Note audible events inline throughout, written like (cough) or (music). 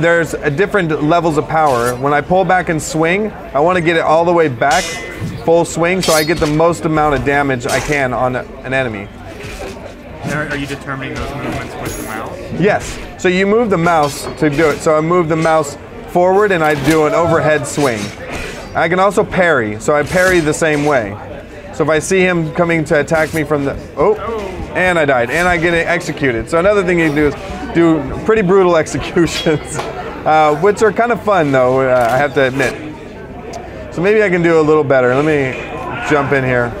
there's a different levels of power. When I pull back and swing, I want to get it all the way back, full swing, so I get the most amount of damage I can on an enemy. Are, are you determining those movements with the mouse? Yes. So you move the mouse to do it. So I move the mouse forward and I do an overhead swing. I can also parry. So I parry the same way. So if I see him coming to attack me from the oh, and I died, and I get it executed. So another thing you can do is do pretty brutal (laughs) executions, uh, which are kind of fun though. Uh, I have to admit. So maybe I can do a little better. Let me jump in here.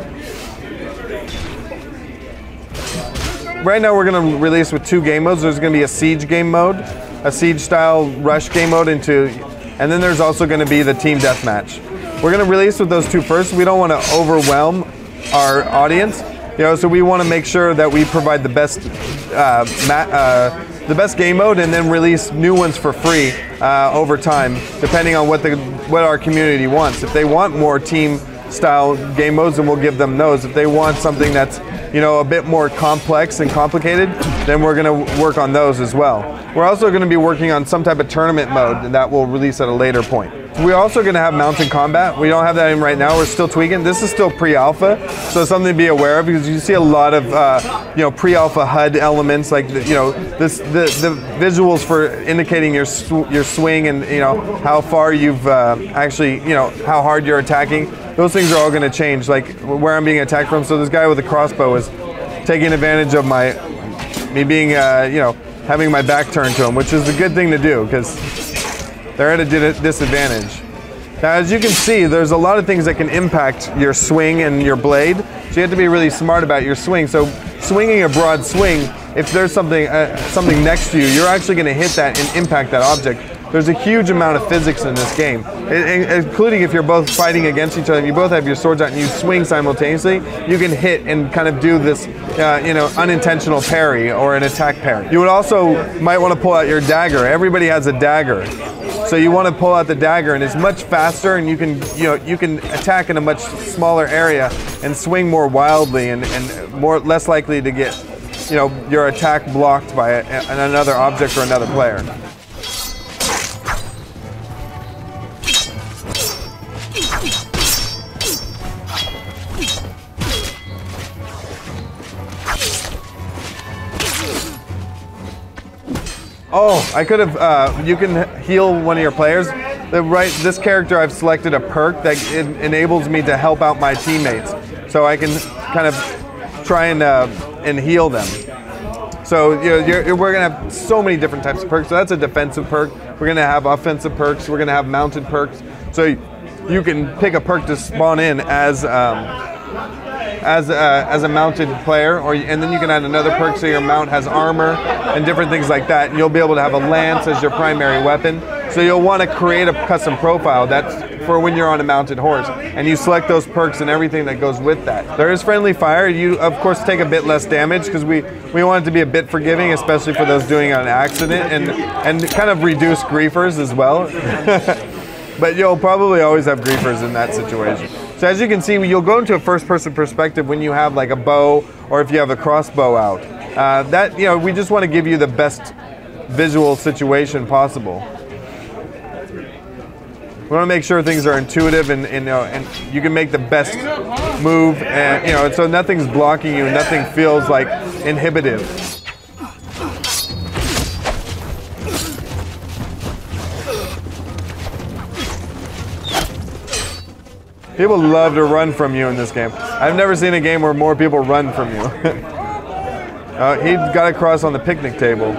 right now we're going to release with two game modes. There's going to be a siege game mode, a siege style rush game mode into, and then there's also going to be the team deathmatch. We're going to release with those two first. We don't want to overwhelm our audience, you know, so we want to make sure that we provide the best, uh, uh, the best game mode, and then release new ones for free uh, over time, depending on what the what our community wants. If they want more team style game modes, then we'll give them those. If they want something that's you know, a bit more complex and complicated, then we're going to work on those as well. We're also going to be working on some type of tournament mode that we'll release at a later point. We're also going to have mountain combat. We don't have that in right now. We're still tweaking. This is still pre-alpha, so something to be aware of because you see a lot of uh, you know pre-alpha HUD elements like the, you know this the, the visuals for indicating your sw your swing and you know how far you've uh, actually you know how hard you're attacking those things are all going to change, like where I'm being attacked from. So this guy with the crossbow is taking advantage of my, me being, uh, you know, having my back turned to him, which is a good thing to do because they're at a disadvantage. Now, as you can see, there's a lot of things that can impact your swing and your blade. So you have to be really smart about your swing. So swinging a broad swing, if there's something uh, something next to you, you're actually going to hit that and impact that object. There's a huge amount of physics in this game, including if you're both fighting against each other and you both have your swords out and you swing simultaneously, you can hit and kind of do this, uh, you know, unintentional parry or an attack parry. You would also might want to pull out your dagger. Everybody has a dagger. So you want to pull out the dagger and it's much faster and you can, you know, you can attack in a much smaller area and swing more wildly and, and more less likely to get, you know, your attack blocked by a, another object or another player. Oh, I could have, uh, you can heal one of your players. The right, this character I've selected a perk that enables me to help out my teammates. So I can kind of try and, uh, and heal them. So you know, you're, you're, we're gonna have so many different types of perks. So that's a defensive perk. We're gonna have offensive perks. We're gonna have mounted perks. So you can pick a perk to spawn in as um, as a, as a mounted player, or and then you can add another perk so your mount has armor and different things like that. And you'll be able to have a lance as your primary weapon. So you'll want to create a custom profile that's for when you're on a mounted horse, and you select those perks and everything that goes with that. There is friendly fire. You of course take a bit less damage because we we want it to be a bit forgiving, especially for those doing an accident, and and kind of reduce griefers as well. (laughs) but you'll probably always have griefers in that situation. So as you can see, you'll go into a first-person perspective when you have like a bow or if you have a crossbow out. Uh, that you know, we just want to give you the best visual situation possible. We want to make sure things are intuitive and, and, you know, and you can make the best move, and you know, so nothing's blocking you, nothing feels like inhibitive. People love to run from you in this game. I've never seen a game where more people run from you. (laughs) uh, he got across on the picnic table.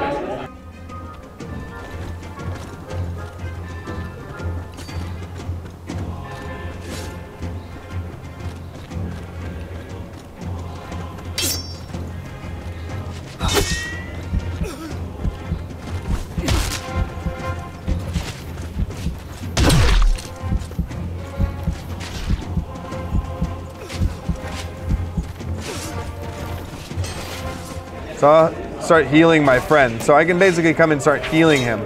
So I'll start healing my friend. So I can basically come and start healing him.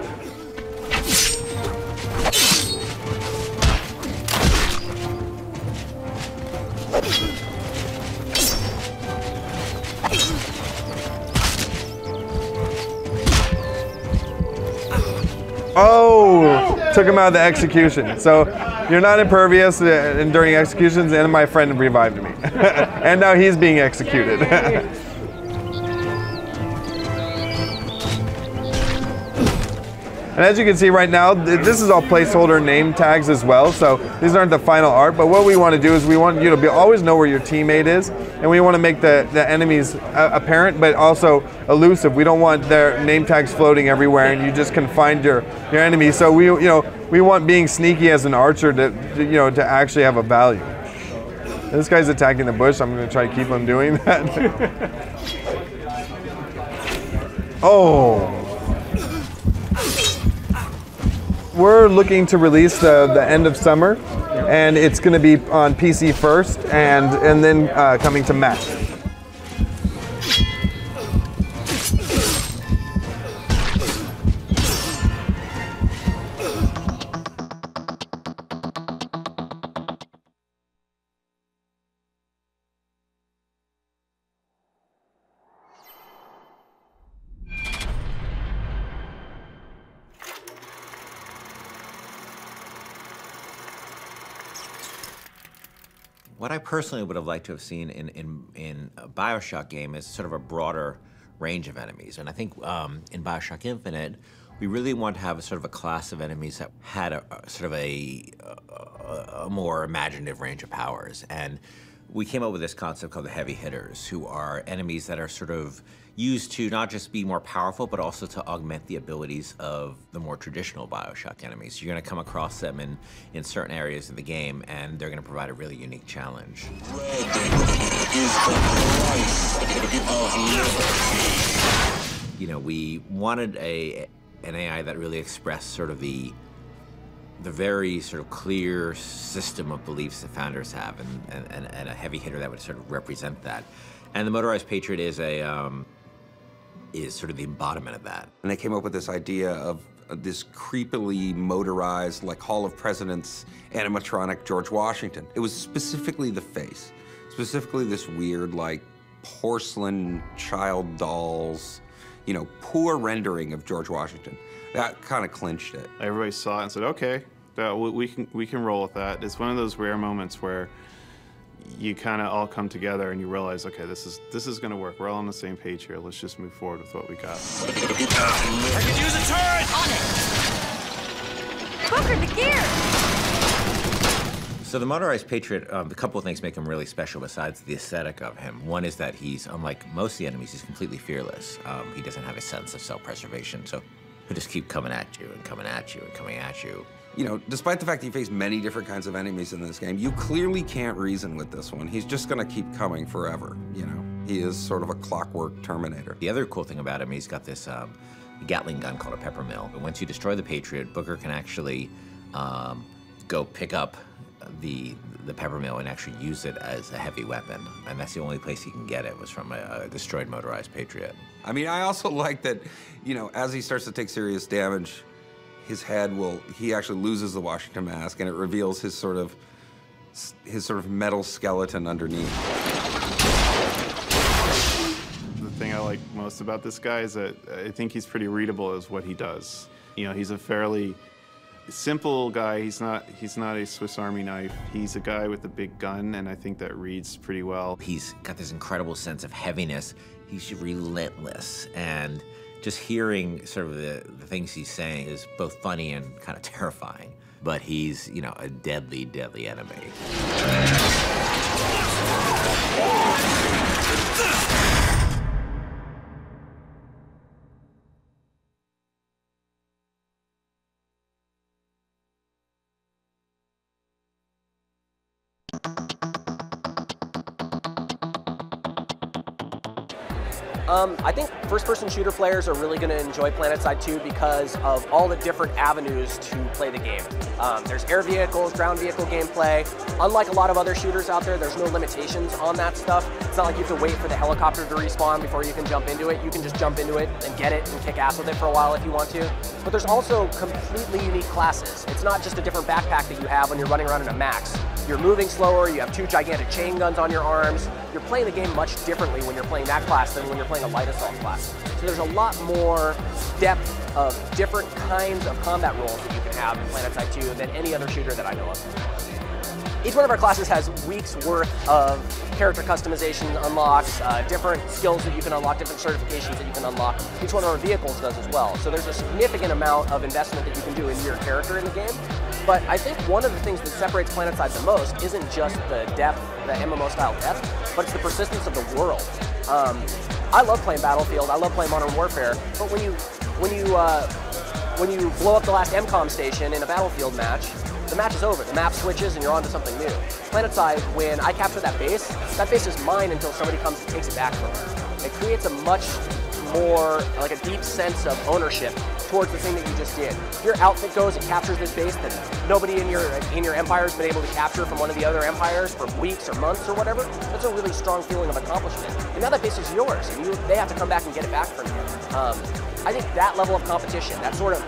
Oh, took him out of the execution. So you're not impervious uh, and during executions, and my friend revived me. (laughs) and now he's being executed. (laughs) And as you can see right now, this is all placeholder name tags as well. So these aren't the final art, but what we want to do is we want you to be, always know where your teammate is, and we want to make the, the enemies uh, apparent, but also elusive. We don't want their name tags floating everywhere, and you just can find your, your enemy. So we, you know, we want being sneaky as an archer to, to you know, to actually have a value. This guy's attacking the bush. I'm going to try to keep him doing that. (laughs) oh. We're looking to release the, the end of summer, and it's going to be on PC first, and and then uh, coming to Mac. Personally would have liked to have seen in, in, in a Bioshock game is sort of a broader range of enemies. And I think um, in Bioshock Infinite, we really want to have a sort of a class of enemies that had a, a sort of a, a, a, more imaginative range of powers. And we came up with this concept called the heavy hitters, who are enemies that are sort of used to not just be more powerful, but also to augment the abilities of the more traditional Bioshock enemies. You're going to come across them in, in certain areas of the game, and they're going to provide a really unique challenge. You know, we wanted a an AI that really expressed sort of the the very sort of clear system of beliefs that founders have, and, and, and a heavy hitter that would sort of represent that. And the Motorized Patriot is a um, is sort of the embodiment of that. And they came up with this idea of this creepily motorized, like Hall of Presidents animatronic George Washington. It was specifically the face, specifically this weird, like porcelain child dolls, you know, poor rendering of George Washington. That kind of clinched it. Everybody saw it and said, okay, we can we can roll with that. It's one of those rare moments where you kind of all come together and you realize, okay, this is this is going to work. We're all on the same page here. Let's just move forward with what we got. I could use a turret. On it. Booker, the gear. So the motorized Patriot, um, a couple of things make him really special besides the aesthetic of him. One is that he's, unlike most of the enemies, he's completely fearless. Um, he doesn't have a sense of self-preservation, so he'll just keep coming at you and coming at you and coming at you you know, despite the fact that you face many different kinds of enemies in this game, you clearly can't reason with this one. He's just going to keep coming forever, you know. He is sort of a clockwork Terminator. The other cool thing about him, he's got this um, Gatling gun called a Peppermill. And once you destroy the Patriot, Booker can actually um, go pick up the the Peppermill and actually use it as a heavy weapon. And that's the only place he can get it was from a, a destroyed motorized Patriot. I mean, I also (laughs) like that, you know, as he starts to take serious damage, his head will, he actually loses the Washington mask and it reveals his sort of, his sort of metal skeleton underneath. The thing I like most about this guy is that I think he's pretty readable as what he does. You know, he's a fairly simple guy. He's not he's not a Swiss Army knife. He's a guy with a big gun, and I think that reads pretty well. He's got this incredible sense of heaviness. He's relentless, and just hearing sort of the, the things he's saying is both funny and kind of (laughs) terrifying. But he's, you know, a deadly, deadly enemy. First-person shooter players are really going to enjoy PlanetSide 2 because of all the different avenues to play the game. Um, there's air vehicles, ground vehicle gameplay. Unlike a lot of other shooters out there, there's no limitations on that stuff. It's not like you have to wait for the helicopter to respawn before you can jump into it. You can just jump into it and get it and kick ass with it for a while if you want to. But there's also completely unique classes. It's not just a different backpack that you have when you're running around in a max. You're moving slower, you have two gigantic chain guns on your arms, you're playing the game much differently when you're playing that class than when you're playing a light assault class. So there's a lot more depth of different kinds of combat roles that you can have in PlanetSide 2 than any other shooter that I know of. Each one of our classes has weeks worth of character customization unlocks, uh, different skills that you can unlock, different certifications that you can unlock. Each one of our vehicles does as well. So there's a significant amount of investment that you can do in your character in the game. But I think one of the things that separates PlanetSide the most isn't just the depth, the MMO style depth, but it's the persistence of the world. Um, I love playing Battlefield, I love playing Modern Warfare, but when you when you uh, when you blow up the last MCOM station in a Battlefield match, the match is over. The map switches and you're on to something new. PlanetSide, when I capture that base, that base is mine until somebody comes and takes it back from me. It creates a much more, like a deep sense of ownership towards the thing that you just did. If your outfit goes and captures this base that nobody in your in your empire has been able to capture from one of the other empires for weeks or months or whatever. That's a really strong feeling of accomplishment. And now that base is yours, and you they have to come back and get it back from you. Um, I think that level of competition, that sort of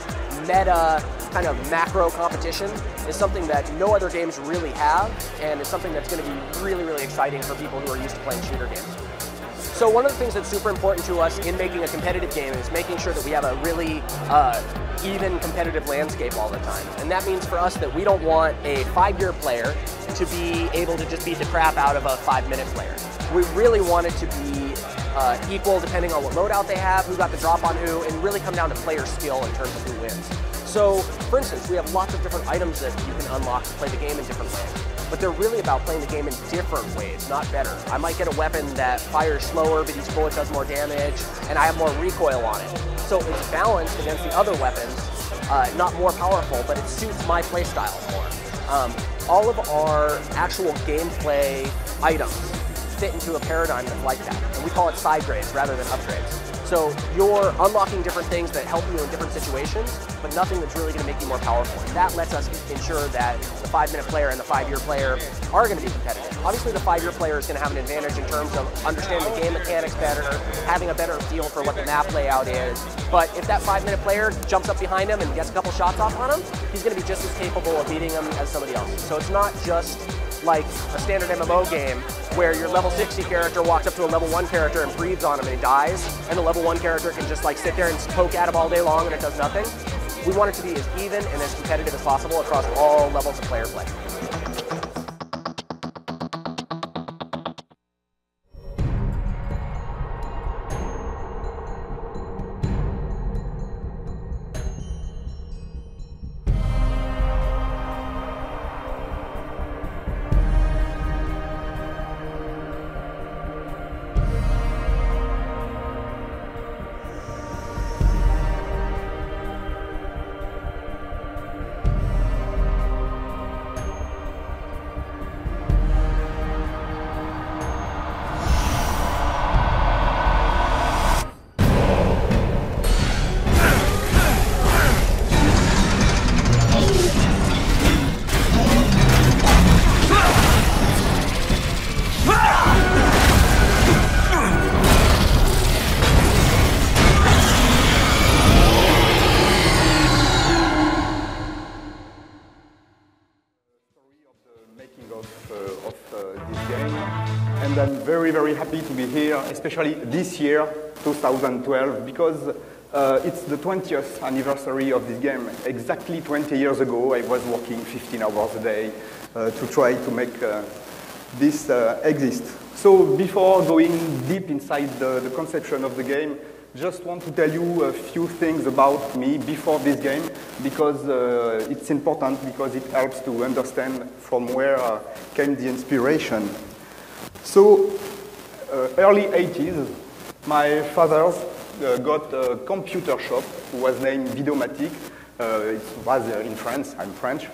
meta kind of macro competition is something that no other games really have, and it's something that's going to be really, really exciting for people who are used to playing shooter games. So one of the things that's super important to us in making a competitive game is making sure that we have a really uh, even competitive landscape all the time. And that means for us that we don't want a five-year player to be able to just beat the crap out of a five-minute player. We really want it to be uh, equal depending on what loadout they have, who got the drop on who, and really come down to player skill in terms of who wins. So, for instance, we have lots of different items that you can unlock to play the game in different ways. But they're really about playing the game in different ways, not better. I might get a weapon that fires slower, but each bullet does more damage, and I have more recoil on it. So it's balanced against the other weapons, uh, not more powerful, but it suits my playstyle more. Um, all of our actual gameplay items fit into a paradigm that's like that, and we call it side grades rather than upgrades. So you're unlocking different things that help you in different situations, but nothing that's really going to make you more powerful. And that lets us ensure that the five-minute player and the five-year player are going to be competitive. Obviously, the five-year player is going to have an advantage in terms of understanding the game mechanics better, having a better feel for what the map layout is. But if that five-minute player jumps up behind him and gets a couple shots off on him, he's going to be just as capable of beating him as somebody else. So it's not just like a standard MMO game where your level 60 character walks up to a level 1 character and breathes on him and he dies, and the level 1 character can just like sit there and poke at him all day long and it does nothing. We want it to be as even and as competitive as possible across all levels of player play. Very, happy to be here, especially this year, 2012, because uh, it's the 20th anniversary of this game. Exactly 20 years ago, I was working 15 hours a day uh, to try to make uh, this uh, exist. So before going deep inside the, the conception of the game, just want to tell you a few things about me before this game because uh, it's important because it helps to understand from where uh, came the inspiration. So, early 80s, my father uh, got a computer shop who was named Videomatic. Uh, it was uh, in France, I'm French.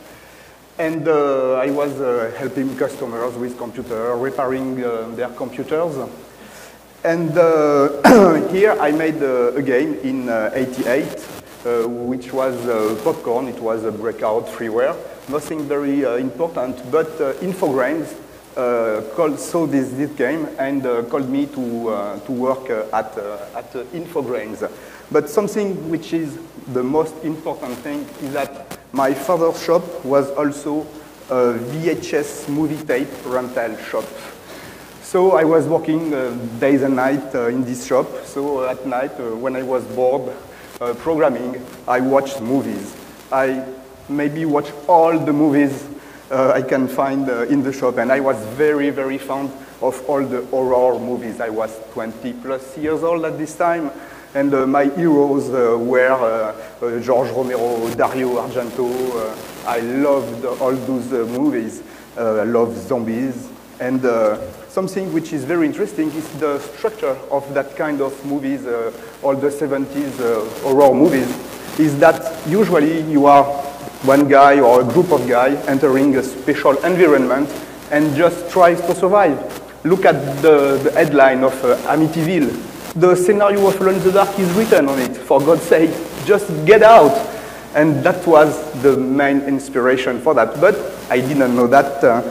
And I was helping customers with computer, repairing their computers. And uh, (clears throat) here I made uh, a game in uh, 88, uh, which was uh, Popcorn. It was a breakout freeware. Nothing very uh, important, but Infogrames called, saw this, this game and called me to, to work at, at Infogrames. But something which is the most important thing is that my father's shop was also a VHS movie tape rental shop. So I was working uh, days and nights uh, in this shop. So at night, uh, when I was bored uh, programming, I watched movies. I maybe watched all the movies uh, I can find uh, in the shop, and I was very, very fond of all the horror movies. I was 20 plus years old at this time, and uh, my heroes uh, were uh, uh, George Romero, Dario Argento. Uh, I loved all those uh, movies. Uh, I love zombies, and uh, something which is very interesting is the structure of that kind of movies, uh, all the 70s uh, horror movies, is that usually you are one guy or a group of guys entering a special environment and just tries to survive. Look at the, the headline of uh, Amityville. The scenario of Alone in the Dark is written on it. For God's sake, just get out. And that was the main inspiration for that. But I didn't know that uh,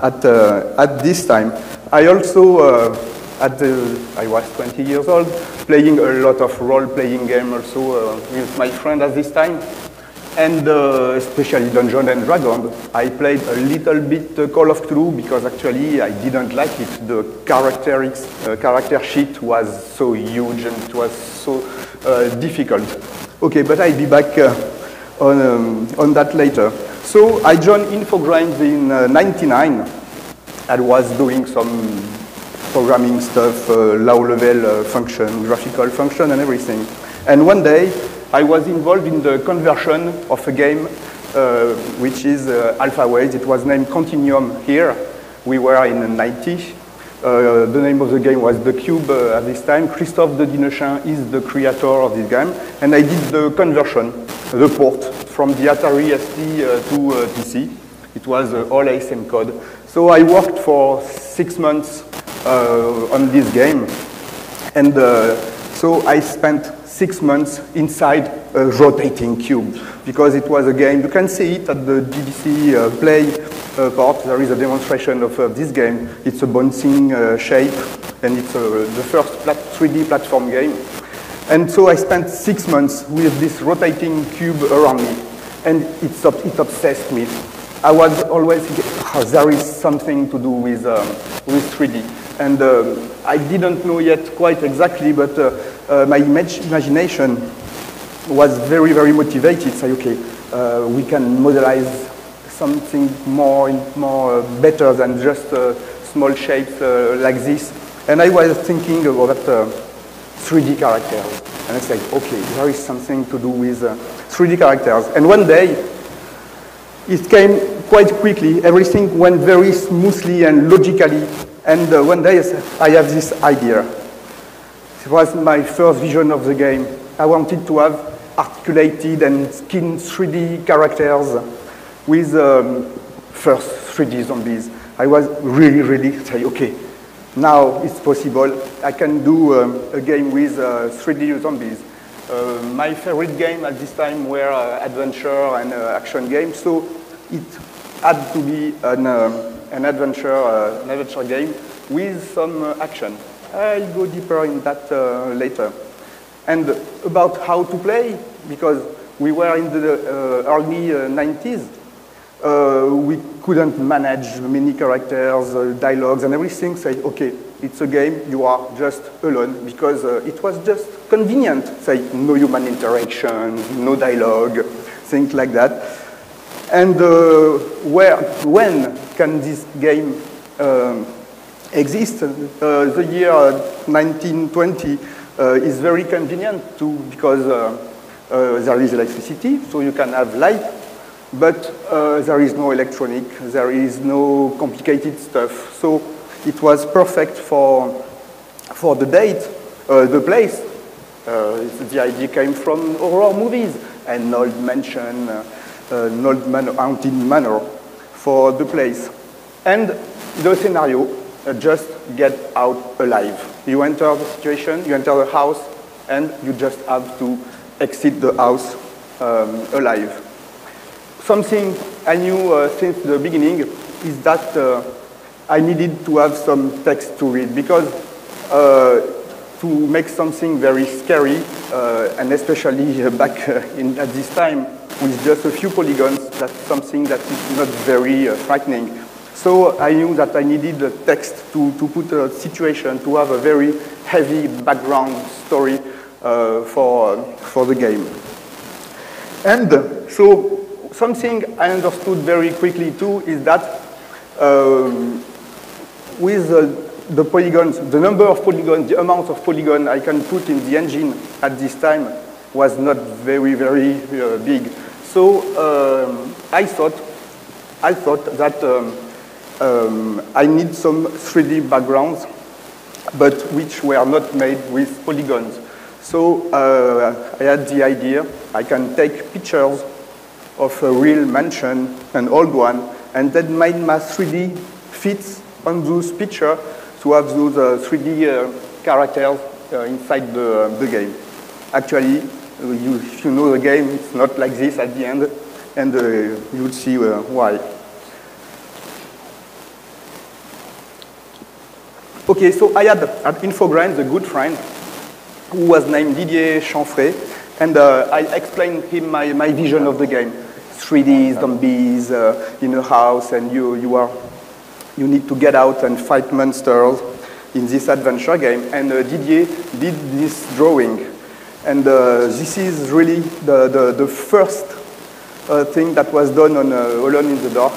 at, uh, at this time. I also, uh, at the, I was 20 years old, playing a lot of role-playing game also uh, with my friend at this time. And uh, especially Dungeon and Dragon, I played a little bit uh, Call of Cthulhu because actually I didn't like it. The characteristics, uh, character sheet was so huge and it was so uh, difficult. Okay, but I'll be back uh, on, um, on that later. So I joined Infogrames in uh, 99. I was doing some programming stuff, low-level function, graphical function, and everything. And one day, I was involved in the conversion of a game uh, which is uh, Alpha Waves. It was named Continuum here. We were in 90. Uh, the name of the game was The Cube uh, at this time. Christophe de Dinechin is the creator of this game. And I did the conversion, the port, from the Atari ST uh, to uh, PC. It was all ASM code. So I worked for six months on this game. And so I spent six months inside a rotating cube because it was a game. You can see it at the GDC uh, Play uh, part. There is a demonstration of uh, this game. It's a bouncing uh, shape and it's uh, the first plat 3D platform game. And so I spent six months with this rotating cube around me and ob- it obsessed me. I was always thinking, "Ah, there is something to do with, um, with 3D. And um, I didn't know yet quite exactly, but uh, my imag- imagination was very, very motivated. Say, okay, uh, we can modelize something more, more uh, better than just uh, small shapes uh, like this. And I was thinking about uh, 3D characters. And I said, okay, there is something to do with uh, 3D characters. And one day, it came quite quickly. Everything went very smoothly and logically. And uh, one day I said, I have this idea. It was my first vision of the game. I wanted to have articulated and skin 3D characters with um, first 3D zombies. I was really, really say, okay, now it's possible. I can do um, a game with uh, 3D zombies. Uh, my favorite game at this time were uh, adventure and uh, action games, so it had to be an, um, an adventure, uh, adventure game with some uh, action. I'll go deeper in that uh, later. And about how to play, because we were in the uh, early uh, 90s, uh, we couldn't manage many characters, uh, dialogues, and everything. Say, okay, it's a game, you are just alone, because uh, it was just convenient. Say, no human interaction, no dialogue, things like that. And uh, where, when can this game um, exist? Uh, the year 1920 uh, is very convenient to, because uh, uh, there is electricity, so you can have light, but uh, there is no electronic, there is no complicated stuff. So it was perfect for, for the date, uh, the place. Uh, the idea came from horror movies, an old mansion, uh, an old manor, haunted manor for the place. And the scenario, uh, just get out alive. You enter the situation, you enter the house, and you just have to exit the house um, alive. Something I knew uh, since the beginning is that uh, I needed to have some text to read because uh, to make something very scary, uh, and especially uh, (laughs) back uh, in, at this time with just a few polygons, that's something that is not very uh, frightening. So I knew that I needed a text to, to put a situation, to have a very heavy background story uh, for, for the game. And so something I understood very quickly too is that um, with uh, the polygons, the number of polygons, the amount of polygon I can put in the engine at this time was not very, very uh, big. So um, I thought, I thought that um, um, I need some 3D backgrounds, but which were not made with polygons. So uh, I had the idea I can take pictures of a real mansion, an old one, and then make my 3D fits on those pictures to have those uh, 3D uh, characters uh, inside the, the game. Actually, you, if you know the game, it's not like this at the end, and uh, you'll see uh, why. Okay, so I had at Infogrames a good friend who was named Didier Chanfray, and uh, I explained him my, my vision of the game. 3D zombies uh, in a house, and you, you, are, you need to get out and fight monsters in this adventure game. And uh, Didier did this drawing. And uh, this is really the, the, the first uh, thing that was done on uh, Alone in the Dark.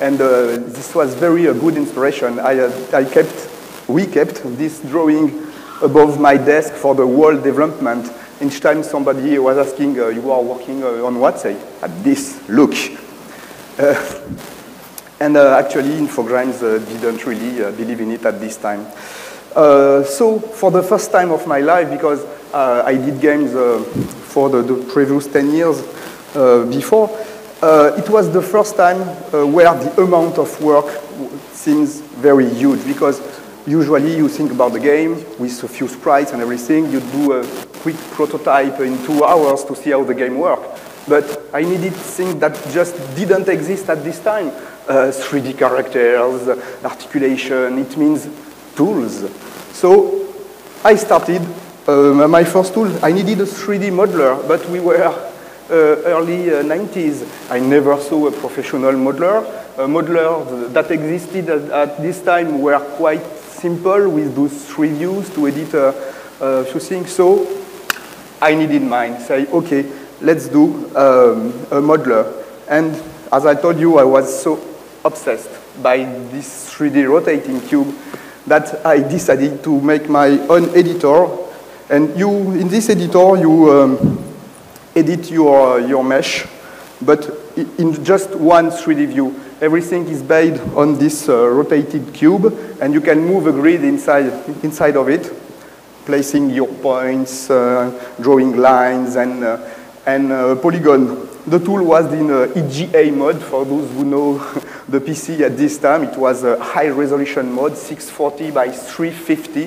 And this was very good inspiration. I, I kept we kept this drawing above my desk for the world development. Each time somebody was asking, uh, you are working uh, on what? Say, at this, look. Uh, and uh, actually, Infogrames uh, didn't really uh, believe in it at this time. so, for the first time of my life, because I did games for the, the, previous 10 years before, it was the first time where the amount of work seems very huge because Usually you think about the game with a few sprites and everything. You do a quick prototype in two hours to see how the game works. But I needed things that just didn't exist at this time. Uh, 3D characters, articulation, it means tools. So I started uh, my first tool. I needed a 3D modeler, but we were uh, early 90s. Uh, I never saw a professional modeler. A modeler that existed at, at this time were quite simple with those three views to edit a, a few things. So I needed mine. Say, okay, let's do um, a modeler. And as I told you, I was so obsessed by this 3D rotating cube that I decided to make my own editor. And you, in this editor, you um, edit your, your mesh, but in just one 3D view. Everything is based on this uh, rotated cube, and you can move a grid inside, inside of it, placing your points, uh, drawing lines, and, uh, and uh, polygon. The tool was in uh, EGA mode, for those who know (laughs) the PC at this time. It was a high resolution mode, 640 by 350.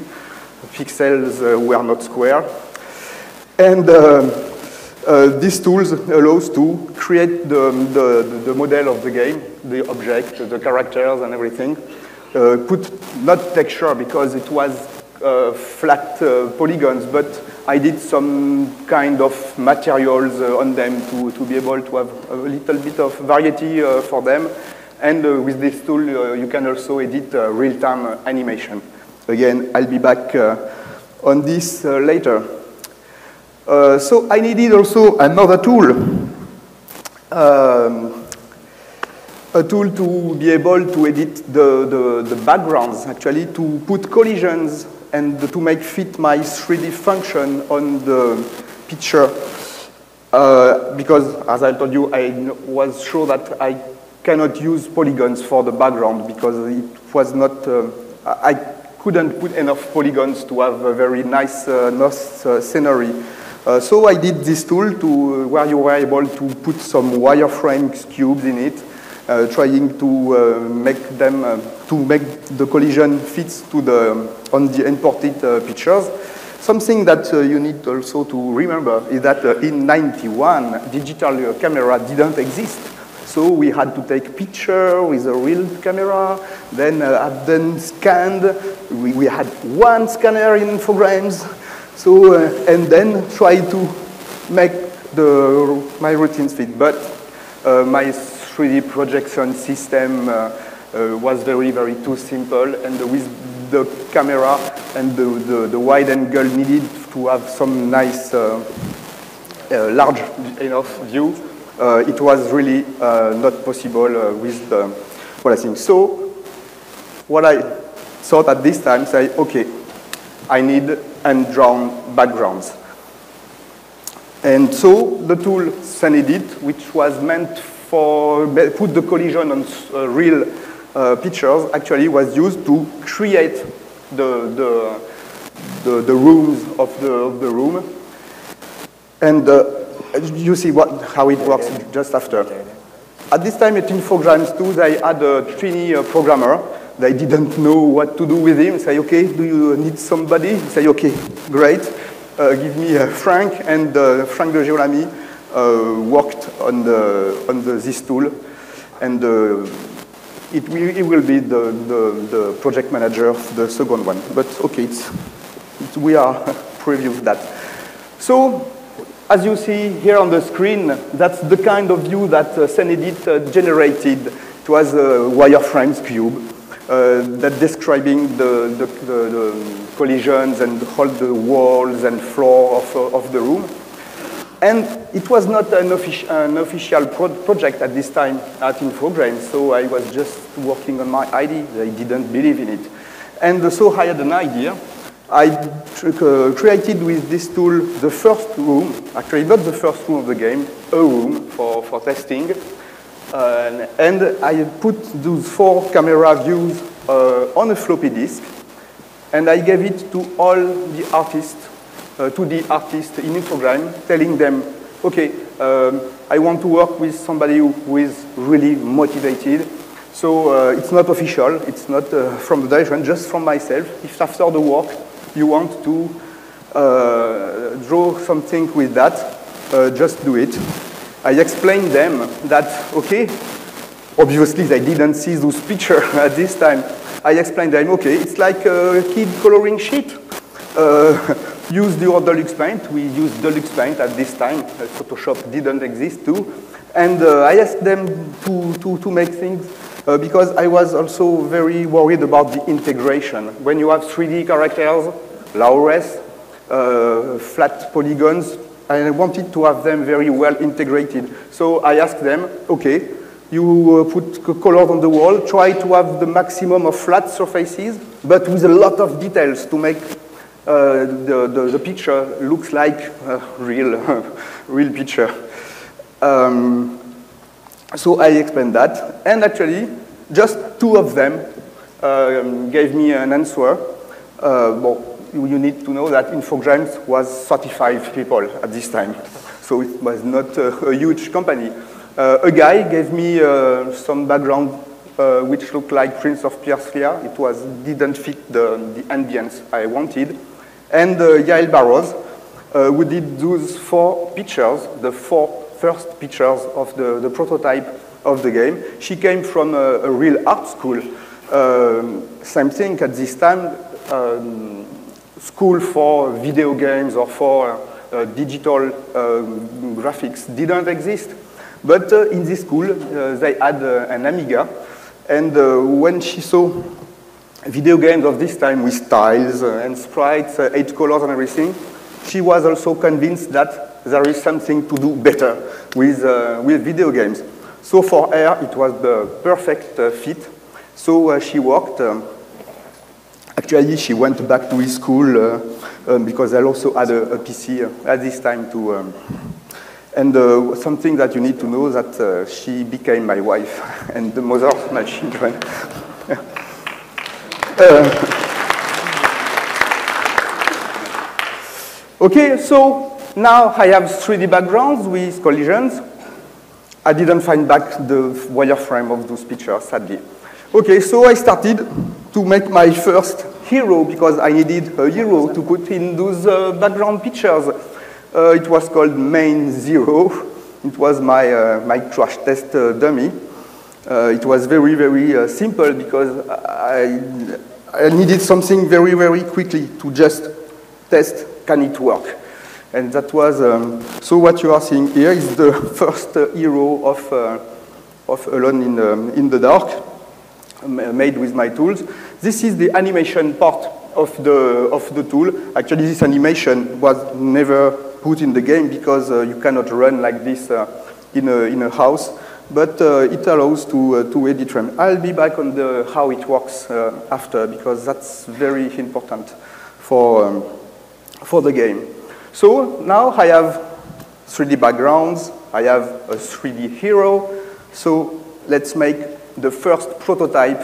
Pixels uh, were not square. And uh, these tools allows to create the, the, the, model of the game, the object, the characters and everything. Uh, put not texture because it was uh, flat uh, polygons, but I did some kind of materials uh, on them to, to be able to have a little bit of variety uh, for them. And with this tool, you can also edit real-time animation. Again, I'll be back on this later. Uh, so I needed also another tool, um, a tool to be able to edit the, the, the, backgrounds, actually, to put collisions and to make fit my 3D function on the picture. Uh, because, as I told you, I was sure that I cannot use polygons for the background because it was not, uh, I couldn't put enough polygons to have a very nice, uh, nice uh, scenery. Uh, so I did this tool to, uh, where you were able to put some wireframe cubes in it, uh, trying to uh, make them, uh, to make the collision fits to the, on the imported pictures. Something that you need also to remember is that in 91, digital camera didn't exist. So we had to take picture with a real camera, then uh, have them scanned. We, we had one scanner in Infogrames, so, uh, and then try to make the, my routines fit. But uh, my 3D projection system uh, uh, was very, very too simple, and with the camera and the, the, the wide angle needed to have some nice, uh, large enough view, it was really not possible with the, what I think. So, what I thought at this time, say, okay, I need hand-drawn backgrounds. And so the tool Sanedit, which was meant for put the collision on uh, real uh, pictures, actually was used to create the, the, the, the rooms of the, of the room. And uh, you see what, how it works just after. At this time at Infogrames 2, they had a Trini uh, programmer. They didn't know what to do with him. Say, okay, do you need somebody? Say, okay, great. Uh, give me uh, Franck, and uh, Franck de Girolami uh, worked on, the, on the, this tool. And uh, it will, it, will, be the, the, the, project manager of the second one. But okay, it's, it's, we are (laughs) preview of that. So as you see here on the screen, that's the kind of view that uh, Senedit uh, generated. It was a wireframes cube that describing the, the, the, the, collisions and all the walls and floor of, uh, of the room. And it was not an, offici an official pro project at this time at Infogrames, so I was just working on my idea. I didn't believe in it. And so I had an idea I uh, created with this tool the first room, actually not the first room of the game, a room for, for testing. And I put those four camera views uh, on a floppy disk, and I gave it to all the artists, uh, to the artists in Infogrames, telling them, okay, um, I want to work with somebody who is really motivated, so uh, it's not official, it's not uh, from the direction, just from myself. If after the work, you want to uh, draw something with that, just do it. I explained them that, okay, obviously they didn't see those pictures (laughs) at this time. I explained them, okay, it's like a kid coloring sheet. Uh, (laughs) use the Deluxe Paint. We used Deluxe Paint at this time. Uh, Photoshop didn't exist too. And uh, I asked them to, to, to make things uh, because I was also very worried about the integration. When you have 3D characters, low res, uh, flat polygons, I wanted to have them very well integrated. So I asked them, okay, you uh, put colors on the wall, try to have the maximum of flat surfaces, but with a lot of details to make uh, the, the, the, picture looks like a real, (laughs) real picture. Um, so I explained that, and actually, just two of them um, gave me an answer. Uh, well, you need to know that Infogrames was 35 people at this time, so it was not a, a huge company. Uh, a guy gave me uh, some background uh, which looked like Prince of Persia. It was didn't fit the, the ambience I wanted. And uh, Yael Barroz, uh, who did those four pictures, the four first pictures of the, the prototype of the game. She came from a, a real art school. Um, same thing at this time, um, school for video games or for uh, digital uh, graphics didn't exist. But uh, in this school, uh, they had an Amiga. And when she saw video games of this time with tiles and sprites, eight colors and everything, she was also convinced that there is something to do better with, uh, with video games. So for her, it was the perfect uh, fit. So uh, she worked. Um, actually, she went back to his school uh, um, because I also had a, a PC uh, at this time to. Um, and uh, something that you need to know that she became my wife (laughs) and the mother of my children. (laughs) okay, so now I have 3D backgrounds with collisions. I didn't find back the wireframe of those pictures, sadly. Okay, so I started to make my first hero because I needed a hero to put in those uh, background pictures. Uh, it was called Main Zero. It was my, uh, my crash test uh, dummy. Uh, it was very, very uh, simple because I, I needed something very, very quickly to just test, can it work? And that was, um, so what you are seeing here is the (laughs) first hero of, of Alone in, um, in the Dark. Made with my tools. This is the animation part of the, of the tool. Actually, this animation was never put in the game because uh, you cannot run like this uh, in, a, in a house, but uh, it allows to, uh, to edit frame. I'll be back on the, how it works uh, after because that's very important for, um, for the game. So now I have 3D backgrounds, I have a 3D hero, so let's make the first prototype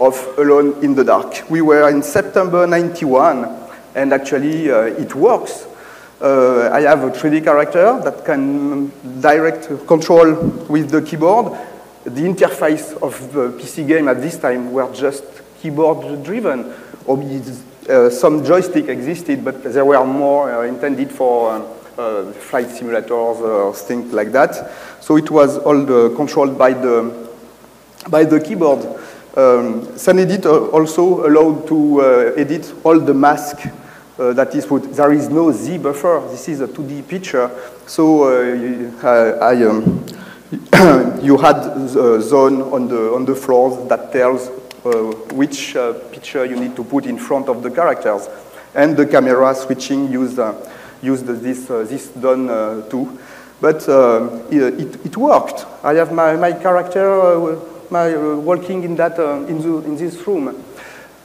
of Alone in the Dark. We were in September 91, and actually uh, it works. Uh, I have a 3D character that can direct control with the keyboard. The interface of the PC game at this time were just keyboard driven. Uh, some joystick existed, but they were more uh, intended for uh, uh, flight simulators or things like that. So it was all controlled by the, by the keyboard. Um, SunEdit also allowed to uh, edit all the mask uh, that is put. There is no Z buffer. This is a 2D picture. So uh, I, um, (coughs) you had a zone on the, on the floors that tells uh, which uh, picture you need to put in front of the characters. And the camera switching used, uh, used this, this done too. But um, it, it, worked. I have my, my character my uh, working in, that, uh, in, the, in this room.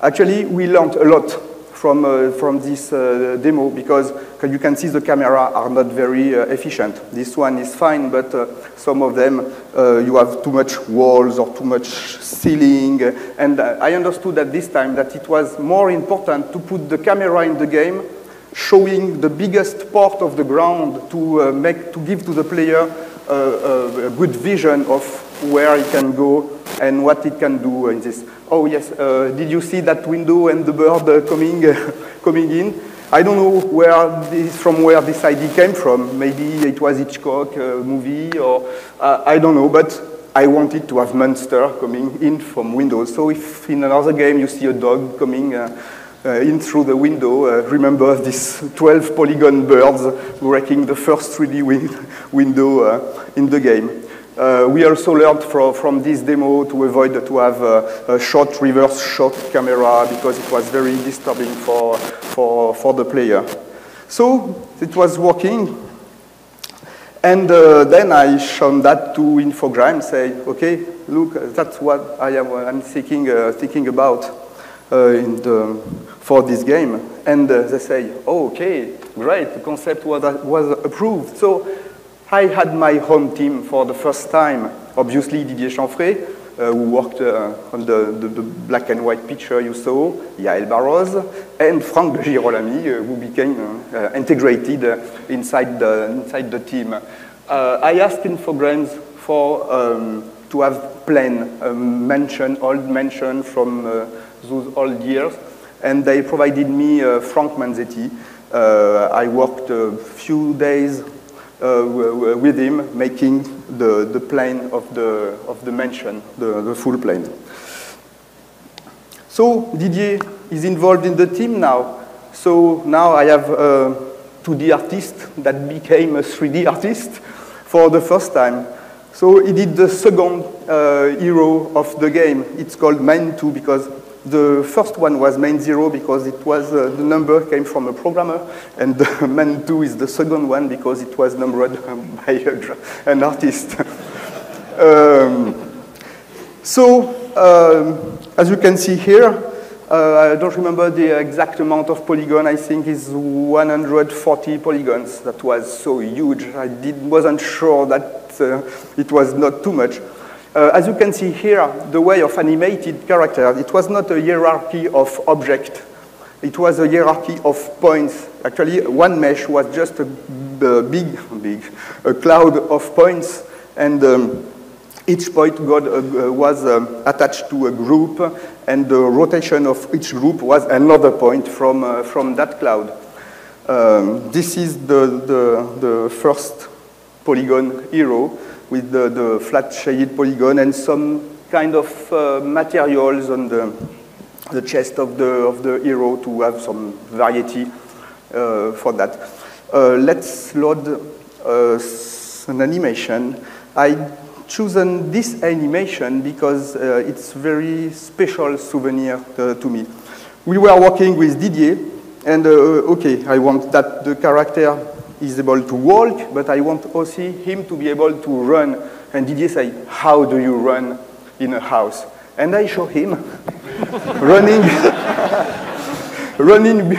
Actually, we learned a lot from, uh, from this uh, demo because you can see the camera are not very uh, efficient. This one is fine, but uh, some of them you have too much walls or too much ceiling. And I understood at this time that it was more important to put the camera in the game showing the biggest part of the ground to, make, to give to the player a, a good vision of where it can go and what it can do in this. Oh yes, uh, did you see that window and the bird uh, coming, uh, (laughs) coming in? I don't know where this, from where this idea came from. Maybe it was Hitchcock uh, movie or uh, I don't know, but I wanted to have monster coming in from windows. So if in another game you see a dog coming uh, in through the window, remember these 12 polygon birds wrecking the first 3D win window in the game. Uh, we also learned from, from this demo to avoid to have a, a short reverse shot camera because it was very disturbing for, for, for the player. So it was working. And uh, then I shown that to Infogrames, say, okay, look, that's what I am I'm thinking, uh, thinking about uh, in the, for this game. And uh, they say, oh, okay, great, the concept was, was approved. So I had my home team for the first time, obviously Didier Chanfray, uh, who worked uh, on the, the, the, black and white picture you saw, Yael Barroz, and Franck de Girolami, uh, who became uh, integrated uh, inside, the, inside the team. Uh, I asked Infogrames for, um, to have plan, um, mention, old mention from those old years, and they provided me Frank Manzetti. I worked a few days uh, with him making the, the plane of the, of the mansion, the, the full plane. So Didier is involved in the team now. So now I have a 2D artist that became a 3D artist for the first time. So he did the second uh, hero of the game. It's called Main 2 because the first one was main zero because it was uh, the number came from a programmer, and the (laughs) main two is the second one because it was numbered (laughs) by a, an artist. (laughs) um, so, um, as you can see here, uh, I don't remember the exact amount of polygon. I think is 140 polygons. That was so huge. I did, wasn't sure that uh, it was not too much. Uh, as you can see here, the way of animated characters, it was not a hierarchy of objects. It was a hierarchy of points. Actually, one mesh was just a big, big, a cloud of points, and um, each point got, uh, was um, attached to a group, and the rotation of each group was another point from, uh, from that cloud. Um, this is the, the, the first polygon hero with the, the flat shaded polygon and some kind of uh, materials on the, the chest of the, of the hero to have some variety uh, for that. Uh, let's load uh, an animation. I chosen this animation because uh, it's very special souvenir uh, to me. We were working with Didier, and okay, I want that the character is able to walk, but I want also him to be able to run. And Didier say, how do you run in a house? And I show him (laughs) running, (laughs) running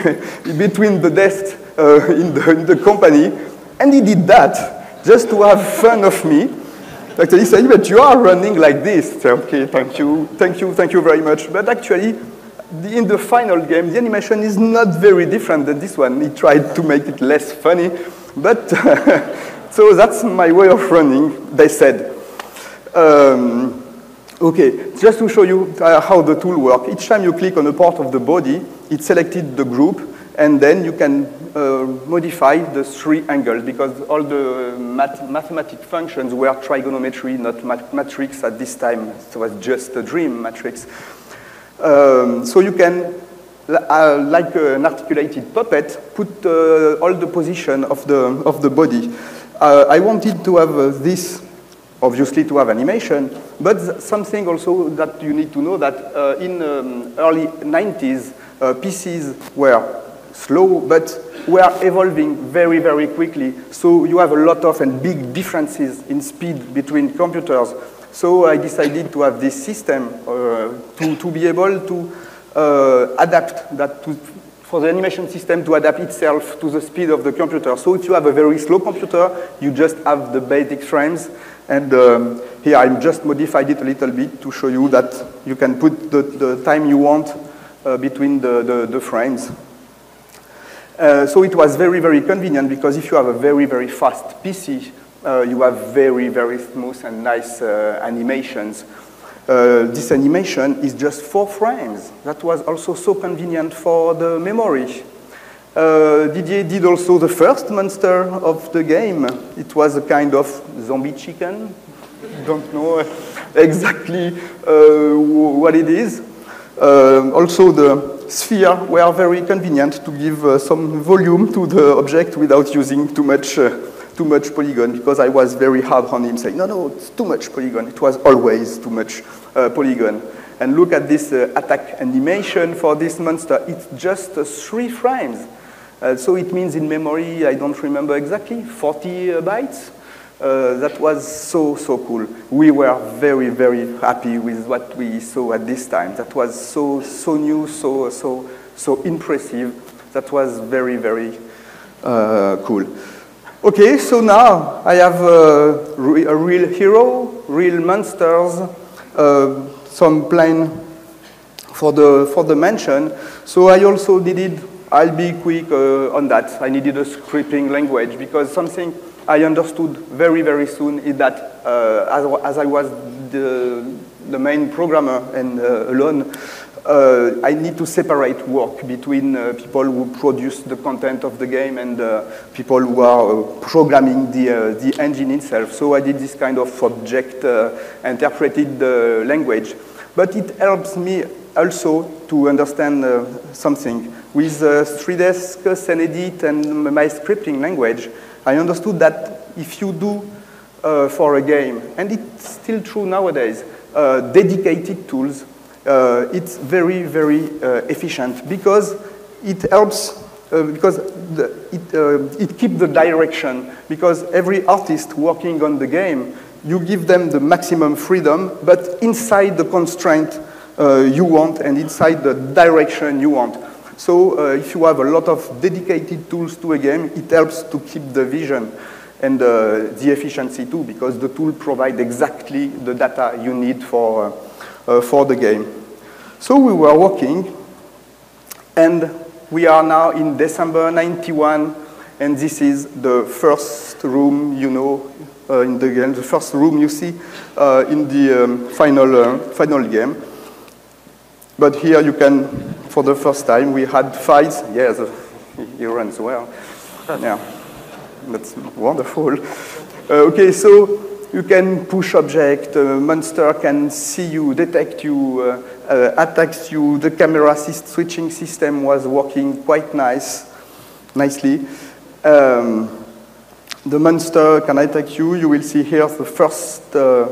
between the desks uh, in, the, in the company, and he did that just to have fun of me. Actually, he said, but you are running like this. Okay, thank you, thank you, thank you very much. But actually, the, in the final game, the animation is not very different than this one. He tried to make it less funny, but (laughs) so that's my way of running, they said. Um, Okay, just to show you uh, how the tool works. Each time you click on a part of the body, it selected the group, and then you can uh, modify the three angles because all the math mathematic functions were trigonometry, not mat matrix at this time. It was just a dream matrix. Um, so you can, uh, like an articulated puppet, put uh, all the position of the, of the body. Uh, I wanted to have uh, this obviously to have animation, but something also that you need to know that uh, in um, early 90s, uh, PCs were slow, but were evolving very, very quickly. So you have a lot of and big differences in speed between computers. So I decided to have this system uh, to, to be able to uh, adapt that to, for the animation system to adapt itself to the speed of the computer. So if you have a very slow computer, you just have the basic frames. And um, here I'm just modified it a little bit to show you that you can put the, the time you want uh, between the, the, the frames. Uh, so it was very, very convenient because if you have a very, very fast PC, uh, you have very, very smooth and nice uh, animations. Uh, this animation is just four frames. That was also so convenient for the memory. Uh, Didier did also the first monster of the game. It was a kind of zombie chicken. Don't know (laughs) exactly uh, what it is. Uh, also, the sphere were very convenient to give some volume to the object without using too much, too much polygon because I was very hard on him saying, no, no, it's too much polygon. It was always too much uh, polygon. And look at this uh, attack animation for this monster. It's just uh, three frames. Uh, so it means in memory, I don't remember exactly, 40 bytes. Uh, that was so, so cool. We were very, very happy with what we saw at this time. That was so, so new, so, so, so impressive. That was very, very uh, cool. Okay, so now I have a, re a real hero, real monsters, uh, some plane for the, for the mention. So I also needed, I'll be quick uh, on that. I needed a scripting language because something I understood very, very soon is that uh, as, as, I was the, the main programmer and uh, alone, uh, I need to separate work between uh, people who produce the content of the game and uh, people who are uh, programming the, the engine itself. So I did this kind of object interpreted language. But it helps me also to understand something. With uh, 3desk, Senedit, and my scripting language, I understood that if you do uh, for a game, and it's still true nowadays, uh, dedicated tools, uh, it's very, very uh, efficient because it helps, uh, because the, it, it keeps the direction, because every artist working on the game, you give them the maximum freedom, but inside the constraint you want and inside the direction you want. So uh, if you have a lot of dedicated tools to a game, it helps to keep the vision and uh, the efficiency too, because the tool provides exactly the data you need for, uh, for the game. So we were working, and we are now in December 91, and this is the first room you know uh, in the game, the first room you see uh, in the um, final, final game. But here you can, for the first time, we had fights. Yes, he runs well. Yeah, that's wonderful. (laughs) Uh, okay, so you can push object, uh, monster can see you, detect you, uh, uh attacks you. The camera switching system was working quite nice, nicely. Um, the monster can attack you. You will see here the first uh,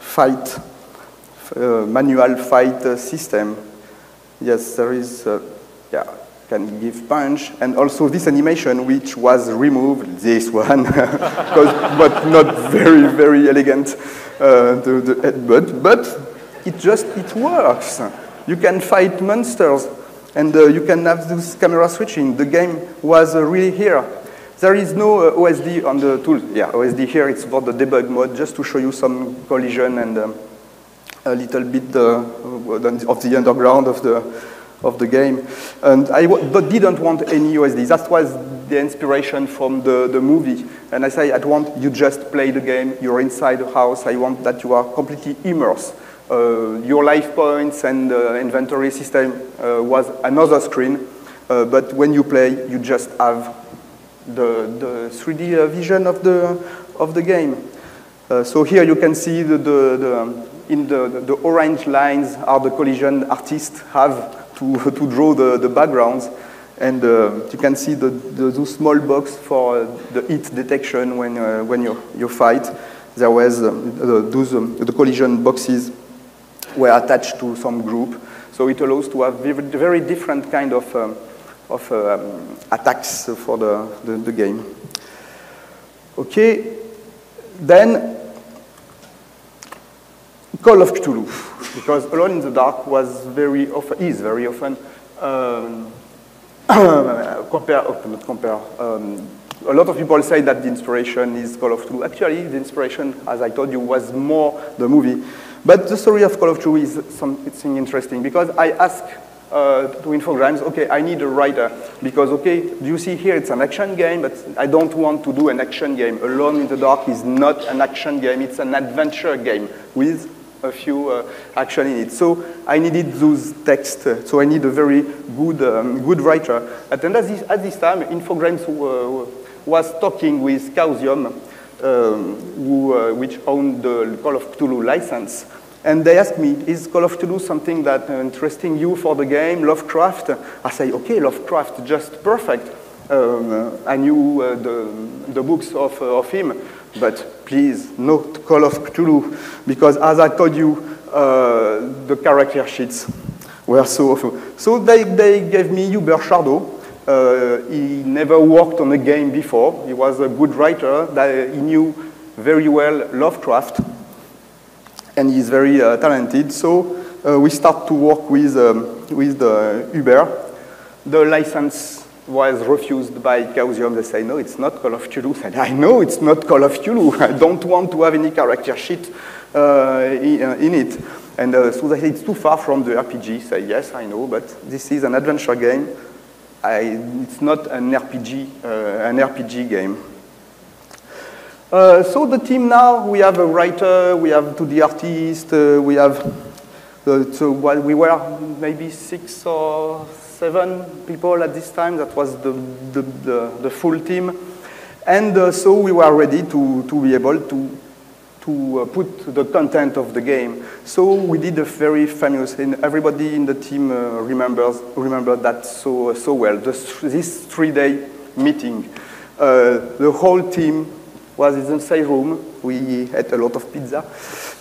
fight, manual fight system. Yes, there is, yeah, can give punch, and also this animation which was removed, this one, (laughs) but not very, very elegant, uh, the, the headbutt, but it just, it works. You can fight monsters, and uh, you can have this camera switching. The game was uh, really here. There is no uh, OSD on the tool. Yeah, OSD here, it's for the debug mode, just to show you some collision and um, a little bit uh, of the underground of the, of the game. And I didn't want any OSD. That was the inspiration from the, the movie. And I say, I want you just play the game, you're inside the house, I want that you are completely immersed. Uh, your life points and uh, inventory system uh, was another screen, uh, but when you play, you just have the, the 3D uh, vision of the, of the game. Uh, so here you can see the, the, the in the, the orange lines are the collision artists have to, (laughs) to draw the, the backgrounds. And uh, you can see the, the, those small box for uh, the heat detection when, uh, when you, you fight. There was um, those, um, the collision boxes were attached to some group. So it allows to have very, very different kind of, um, of um, attacks for the, the, the game. Okay, then Call of Cthulhu, because Alone in the Dark was very often, is very often, um, (coughs) compare, oh, not compare, um, a lot of people say that the inspiration is Call of Cthulhu. Actually, the inspiration, as I told you, was more the movie. But the story of Call of Cthulhu is something interesting because I asked uh, to Infogrames, okay, I need a writer because, okay, do you see here it's an action game, but I don't want to do an action game. Alone in the Dark is not an action game, it's an adventure game with a few uh, action in it. So I needed those texts, uh, so I need a very good, um, good writer. And at this, at this time, Infogrames uh, was talking with Chaosium, um, who, uh, which owned the Call of Cthulhu license. And they asked me, is Call of Cthulhu something that uh, interesting you for the game, Lovecraft? I say, okay, Lovecraft, just perfect. Um, I knew uh, the, the books of, uh, of him, but please, no Call of Cthulhu, because as I told you, uh, the character sheets were so awful. So they, they gave me Hubert Chardot. Uh, he never worked on a game before. He was a good writer. That he knew very well Lovecraft and he's very uh, talented. So uh, we start to work with, um, with the Hubert. The license was refused by Chaosium. They say, no, it's not Call of Cthulhu. I I know it's not Call of Cthulhu. (laughs) I don't want to have any character sheet uh, in, in, it. And uh, so they say, it's too far from the RPG. Say, yes, I know, but this is an adventure game. I, it's not an RPG, uh, an RPG game. Uh, so the team now, we have a writer, we have 2D artist, uh, we have, uh, so while we were maybe six or seven people at this time, that was the, the, the, the full team. And uh, so we were ready to, to be able to, to uh, put the content of the game. So we did a very famous, and everybody in the team uh, remembers, remember that so, so well, this, this three-day meeting. the whole team was in the same room. We ate a lot of pizza.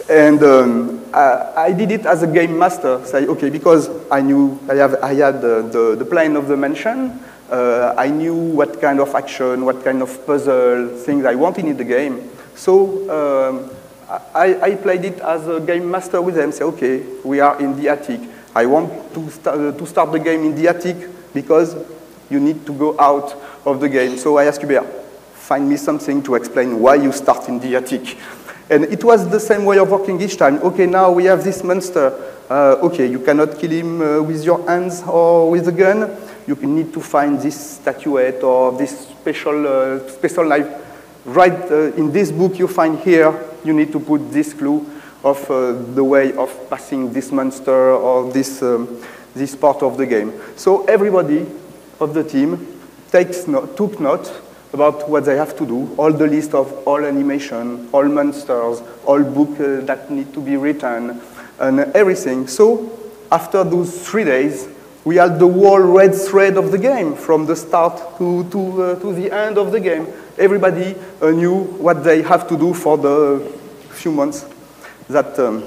And um, I, I, did it as a game master. Say, okay, because I knew I, have, I had the, the, the plan of the mansion. Uh, I knew what kind of action, what kind of puzzle things I wanted in the game. So um, I, I, played it as a game master with them. Say, okay, we are in the attic. I want to start, uh, to start the game in the attic because you need to go out of the game. So I asked Hubert, find me something to explain why you start in the attic. And it was the same way of working each time. Okay, now we have this monster. Uh, okay, you cannot kill him uh, with your hands or with a gun. You need to find this statuette or this special, uh, special knife. Right uh, in this book you find here, you need to put this clue of uh, the way of passing this monster or this, um, this part of the game. So everybody of the team takes note, took note about what they have to do, all the list of all animation, all monsters, all books uh, that need to be written, and everything. So after those three days, we had the whole red thread of the game from the start to, to, uh, to the end of the game. everybody uh, knew what they have to do for the few months that um,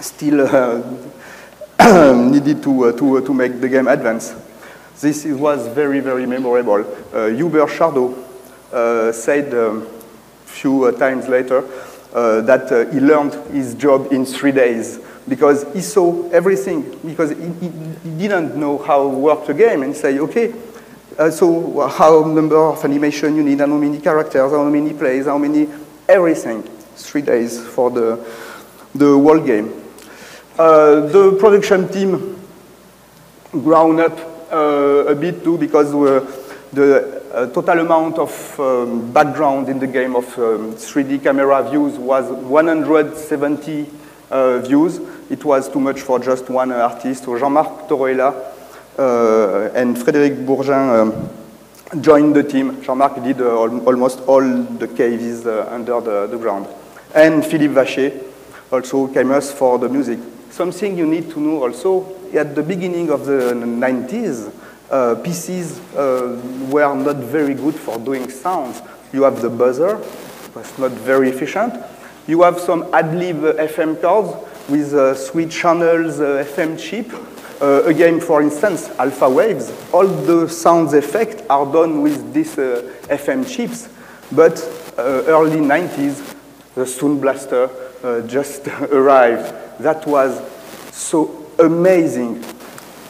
still uh, (coughs) needed to, uh, to, uh, to make the game advance. This was very, very memorable. Uh, Hubert Chardot said a um, few uh, times later uh, that uh, he learned his job in three days because he saw everything, because he, he, he didn't know how to work the game and say, okay, uh, so how number of animation you need, how many characters, how many plays, how many, everything. Three days for the, the whole game. Uh, the production team ground up uh, a bit too because the uh, total amount of um, background in the game of um, 3D camera views was 170 uh, views. It was too much for just one artist. So Jean-Marc Torroella uh, and Frédéric Bourgin um, joined the team. Jean-Marc did almost all the caves under the, the ground. And Philippe Vachey also came us for the music. Something you need to know also, at the beginning of the 90s, uh, PCs uh, were not very good for doing sounds. You have the buzzer, was not very efficient. You have some AdLib FM cards with uh, sweet channels uh, FM chip. Uh, again, for instance, Alpha Waves. All the sounds effects are done with these uh, FM chips. But early 90s, the Sound Blaster just (laughs) arrived that was so amazing,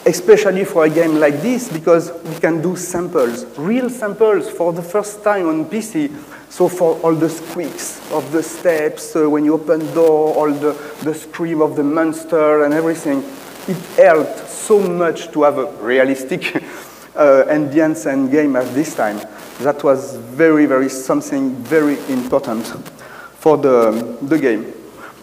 especially for a game like this, because we can do samples, real samples for the first time on PC. So for all the squeaks of the steps, uh, when you open door, all the, the scream of the monster and everything, it helped so much to have a realistic (laughs) uh, ambience and game at this time. That was very, very something very important for the, the game.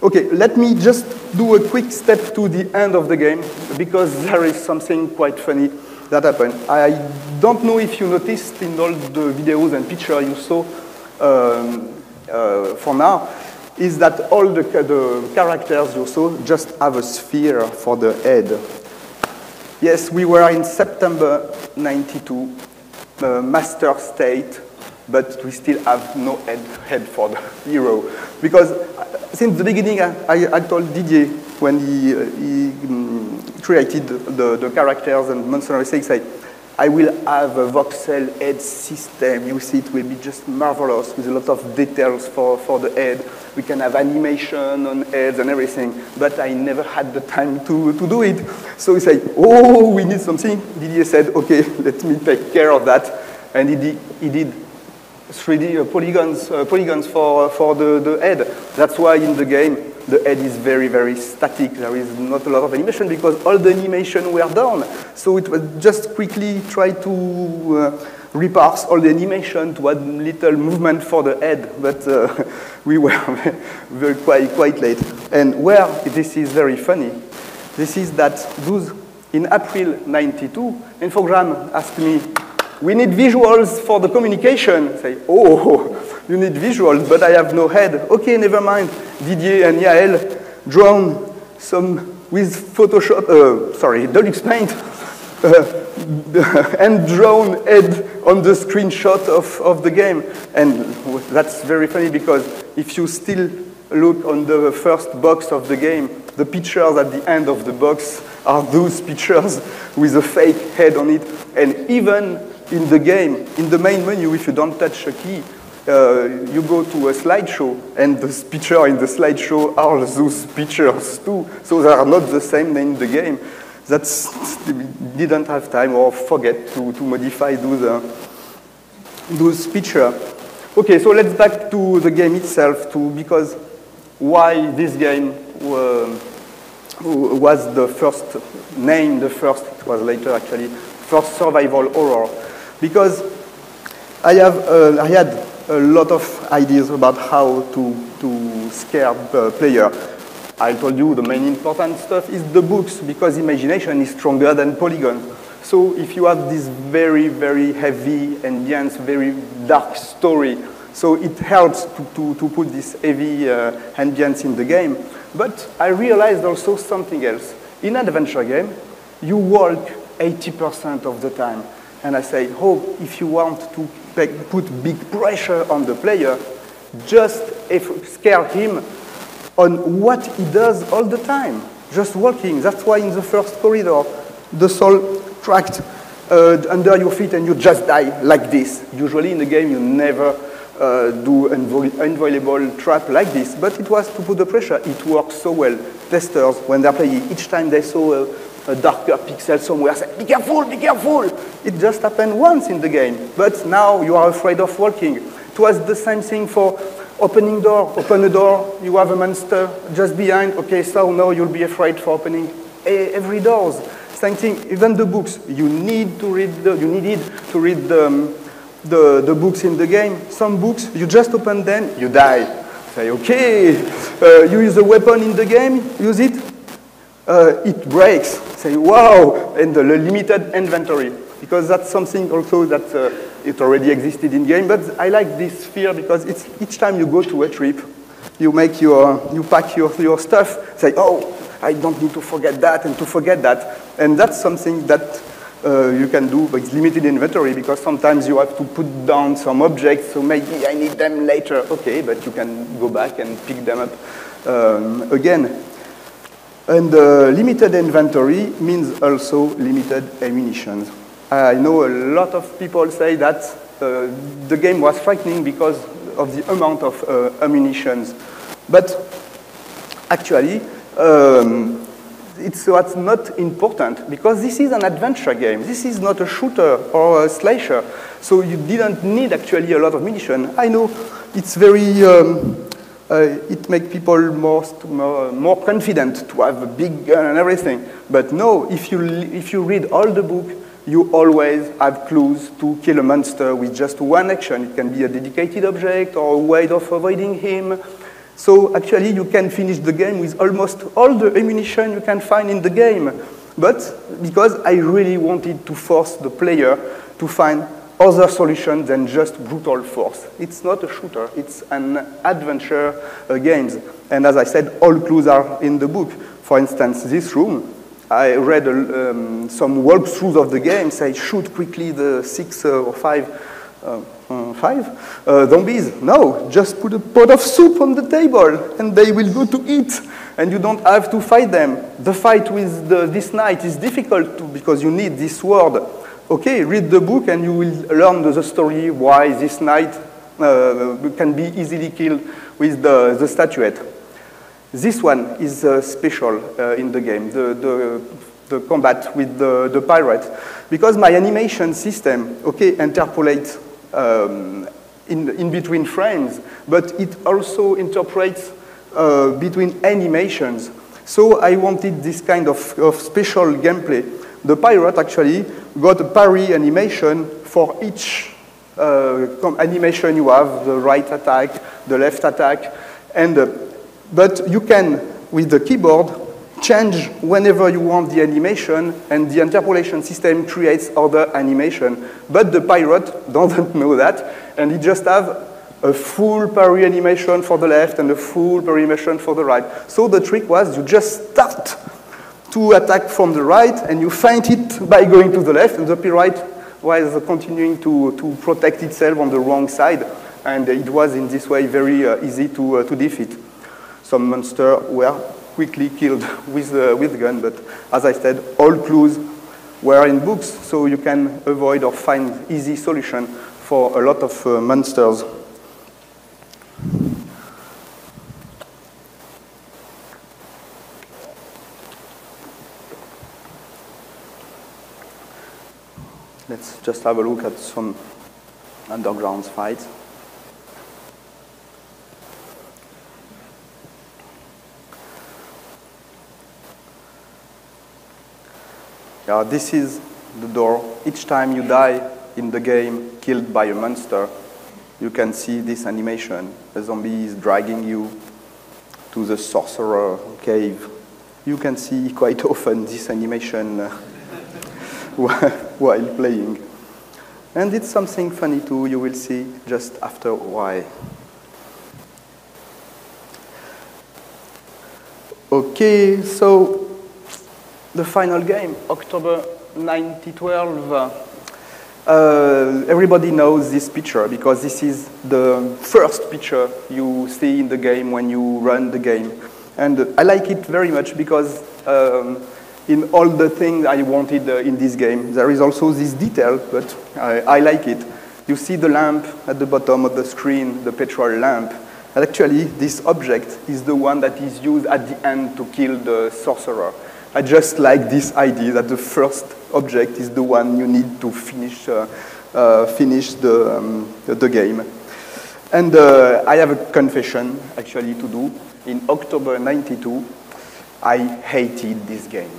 Okay, let me just do a quick step to the end of the game because there is something quite funny that happened. I don't know if you noticed in all the videos and pictures you saw um, uh, for now, is that all the, the characters you saw just have a sphere for the head. Yes, we were in September 92, uh, master state, but we still have no head, head for the (laughs) hero. Because since the beginning, I, I told Didier when he, uh, he um, created the, the characters and Monster Hunter 6, I, I will have a voxel head system. You see, it will be just marvelous with a lot of details for, for the head. We can have animation on heads and everything, but I never had the time to, to do it. So he said, oh, we need something. Didier said, okay, (laughs) let me take care of that. And he did, he did 3D uh, polygons, uh, polygons for, for the, the head. That's why in the game, the head is very, very static. There is not a lot of animation because all the animation were done. So it was just quickly try to uh, reparse all the animation to add little movement for the head, but uh, (laughs) we were (laughs) very quite, quite late. And where this is very funny, this is that those in April 92, Infogrames asked me, we need visuals for the communication. Say, oh, (laughs) you need visuals, but I have no head. Okay, never mind. Didier and Yael drawn some with Photoshop, uh, sorry, Deluxe Paint, (laughs) uh, (laughs) and drawn head on the screenshot of, of the game. And that's very funny because if you still look on the first box of the game, the pictures at the end of the box are those pictures with a fake head on it. And even in the game, in the main menu, if you don't touch a key, uh, you go to a slideshow, and the picture in the slideshow are those pictures too. So they are not the same in the game. That's didn't have time or forget to, to modify those, uh, those pictures. Okay, so let's back to the game itself too, because why this game uh, was the first name, the first, it was later actually, first survival horror because I, have, uh, I had a lot of ideas about how to, to scare the player. I told you the main important stuff is the books because imagination is stronger than polygon. So if you have this very, very heavy ambience, very dark story, so it helps to, to, to put this heavy uh, ambience in the game. But I realized also something else. In an adventure game, you walk 80% of the time. And I say, oh, if you want to put big pressure on the player, just scare him on what he does all the time, just walking. That's why in the first corridor, the soul tracked uh, under your feet and you just die like this. Usually in the game you never uh, do inviolable trap like this, but it was to put the pressure. It works so well. Testers, when they're playing, each time they saw a, a darker pixel somewhere, say, be careful, be careful. It just happened once in the game, but now you are afraid of walking. It was the same thing for opening door. Open a door, you have a monster just behind. Okay, so now you'll be afraid for opening every doors. Same thing, even the books. You need to read the, you needed to read the, um, the, the books in the game. Some books, you just open them, you die. Say, okay, uh, you use a weapon in the game, use it, uh, it breaks. Say, wow, and the limited inventory. Because that's something also that uh, it already existed in game. But I like this fear because it's each time you go to a trip, you make your, you pack your, your stuff, say, oh, I don't need to forget that and to forget that. And that's something that uh, you can do with limited inventory because sometimes you have to put down some objects, so maybe I need them later. Okay, but you can go back and pick them up um, again. And uh, limited inventory means also limited ammunition. I know a lot of people say that uh, the game was frightening because of the amount of uh, ammunition. But actually, um, it's not important because this is an adventure game. This is not a shooter or a slasher. So you didn't need actually a lot of munition. I know it's very, um, Uh, it makes people more, uh, more confident to have a big gun and everything. But no, if you, if you read all the book, you always have clues to kill a monster with just one action. It can be a dedicated object or a way of avoiding him so actually you can finish the game with almost all the ammunition you can find in the game. But because I really wanted to force the player to find other solution than just brutal force. It's not a shooter, it's an adventure uh, game. And as I said, all clues are in the book. For instance, this room, I read um, some walkthroughs of the game, say shoot quickly the six uh, or five uh, uh, five uh, zombies. No, just put a pot of soup on the table and they will go to eat and you don't have to fight them. The fight with the, this knight is difficult to, because you need this sword. Okay, read the book and you will learn the, story why this knight uh, can be easily killed with the, the statuette. This one is uh, special uh, in the game, the, the, the combat with the, the pirate, because my animation system, okay, interpolates um, in, in between frames, but it also interprets uh, between animations. So I wanted this kind of, of special gameplay. The pirate actually got a parry animation for each uh, animation you have, the right attack, the left attack, and, uh, but you can, with the keyboard, change whenever you want the animation, and the interpolation system creates other animation. But the pirate (laughs) doesn't know that, and he just have a full parry animation for the left and a full parry animation for the right. So the trick was you just start to attack from the right, and you feint it by going to the left, and the pirate was continuing to, to protect itself on the wrong side, and it was in this way very uh, easy to, uh, to defeat. Some monsters were quickly killed (laughs) with, uh, with gun, but as I said, all clues were in books, so you can avoid or find easy solution for a lot of uh, monsters. Let's just have a look at some underground fights. Yeah, this is the door. Each time you die in the game, killed by a monster, you can see this animation. The zombie is dragging you to the sorcerer cave. You can see quite (laughs) often this animation uh, (laughs) while playing. And it's something funny too, you will see just after why. Okay, so the final game, October 1912. Uh, everybody knows this picture because this is the first picture you see in the game when you run the game. And I like it very much because um, in all the things I wanted uh, in this game, there is also this detail, but I, I like it. You see the lamp at the bottom of the screen, the petrol lamp. And actually, this object is the one that is used at the end to kill the sorcerer. I just like this idea that the first object is the one you need to finish, uh, uh, finish the, um, the, game. And uh, I have a confession actually to do. In October 92, I hated this game.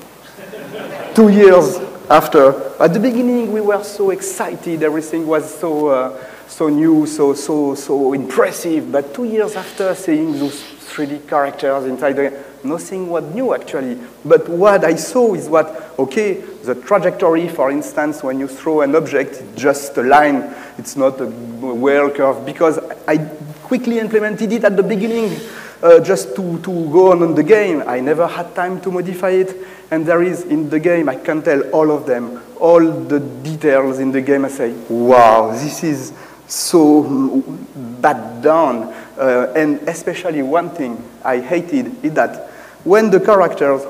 Two years after, at the beginning we were so excited, everything was so, uh, so new, so, so, so impressive, but two years after seeing those 3D characters inside the game, nothing was new actually. But what I saw is what, okay, the trajectory, for instance, when you throw an object, it's just a line, it's not a whale curve, because I quickly implemented it at the beginning uh, just to, to go on in the game. I never had time to modify it. And there is in the game, I can tell all of them, all the details in the game. I say, wow, this is so bad done. Uh, and especially one thing I hated is that when the characters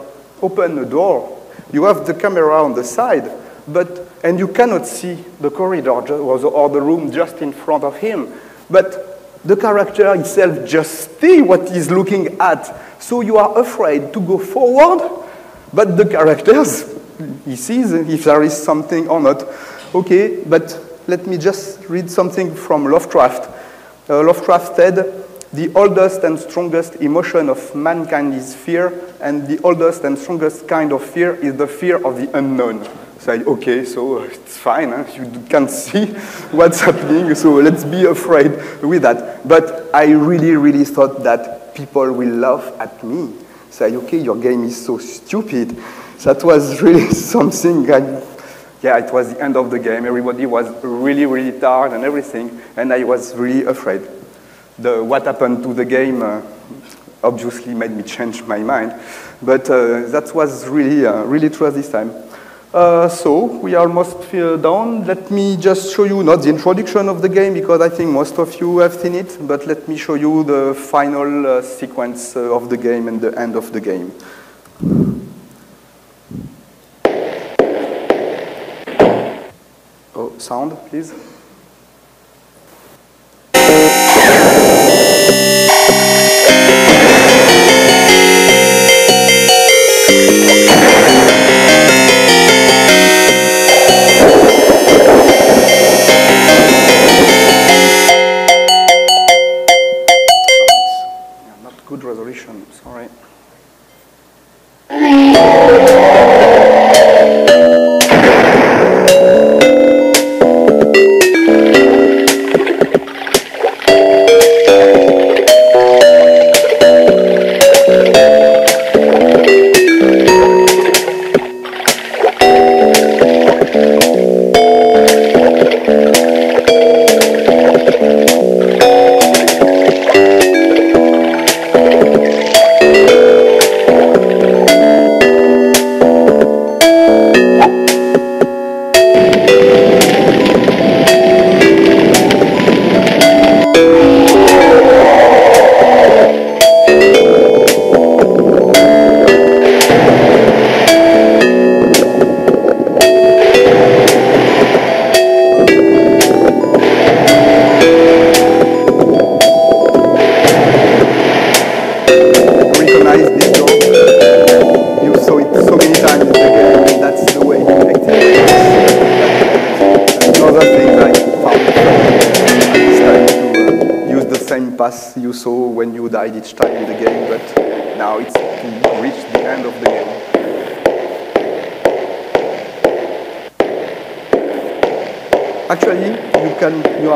open the door, you have the camera on the side, but, and you cannot see the corridor or the room just in front of him. But the character itself just see what he's looking at. So you are afraid to go forward, but the characters, he sees if there is something or not. Okay, but let me just read something from Lovecraft. Uh, Lovecraft said, the oldest and strongest emotion of mankind is fear, and the oldest and strongest kind of fear is the fear of the unknown. So, okay, so it's fine, huh? you can't see (laughs) what's happening, so let's be afraid with that. But I really, really thought that people will laugh at me. Say, okay, your game is so stupid. That was (laughs) really something I, yeah, it was the end of the game. Everybody was really, really tired and everything, and I was really afraid the, what happened to the game uh, obviously made me change my mind. But uh, that was really, uh, really true this time. Uh, so we are almost done. Let me just show you not the introduction of the game because I think most of you have seen it, but let me show you the final uh, sequence uh, of the game and the end of the game. Oh, sound, please.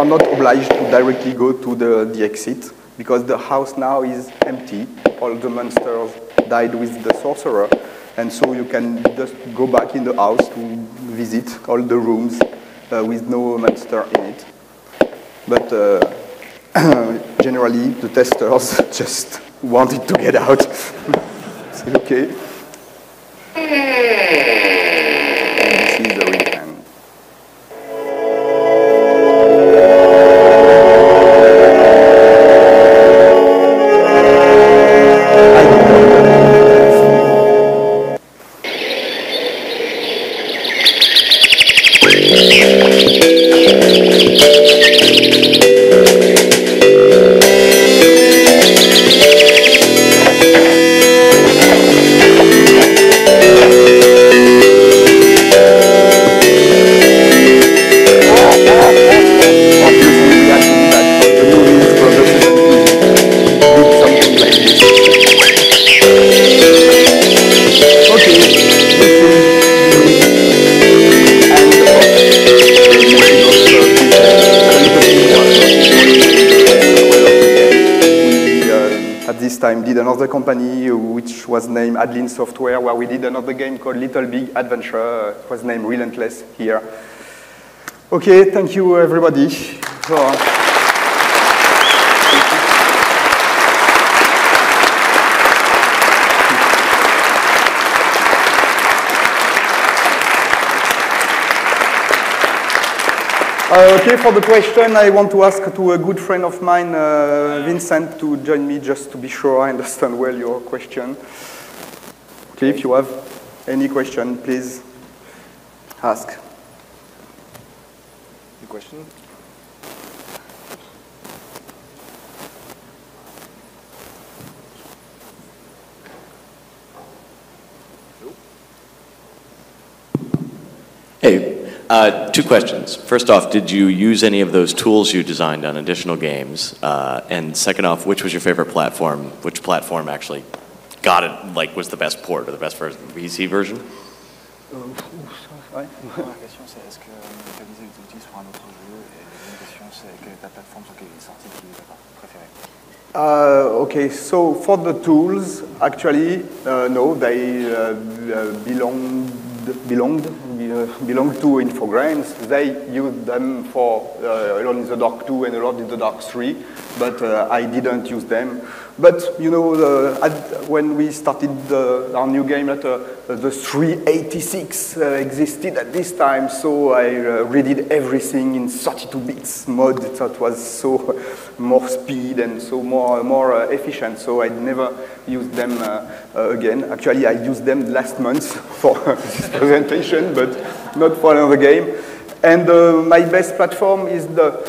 Are not obliged to directly go to the, the exit because the house now is empty. All the monsters died with the sorcerer. And so you can just go back in the house to visit all the rooms uh, with no monster in it. But uh, (clears throat) generally the testers (laughs) just wanted to get out. (laughs) Say, okay. Was named Adeline Software, where we did another game called Little Big Adventure. It was named Relentless here. Okay, thank you everybody. So, Uh, okay, for the question, I want to ask to a good friend of mine, uh, Vincent, to join me just to be sure I understand well your question. Okay, if you have any question, please ask. Any question? Hey, uh, two questions. First off, did you use any of those tools you designed on additional games? Uh, and second off, which was your favorite platform? Which platform actually got it, like, was the best port or the best version, PC version? Uh, okay, so for the tools, actually, uh, no, they uh, uh, belonged, belonged, belong to Infogrames. They use them for uh, Alone in the Dark 2 and Alone in the Dark 3, but uh, I didn't use them. But, you know, uh, at, when we started the, our new game, that, uh, the 386 uh, existed at this time, so I uh, redid everything in 32 bits mode. That was so (laughs) more speed and so more, more uh, efficient, so I never used them uh, uh, again. Actually, I used them last month (laughs) for this presentation, but not for another game. And my best platform is the,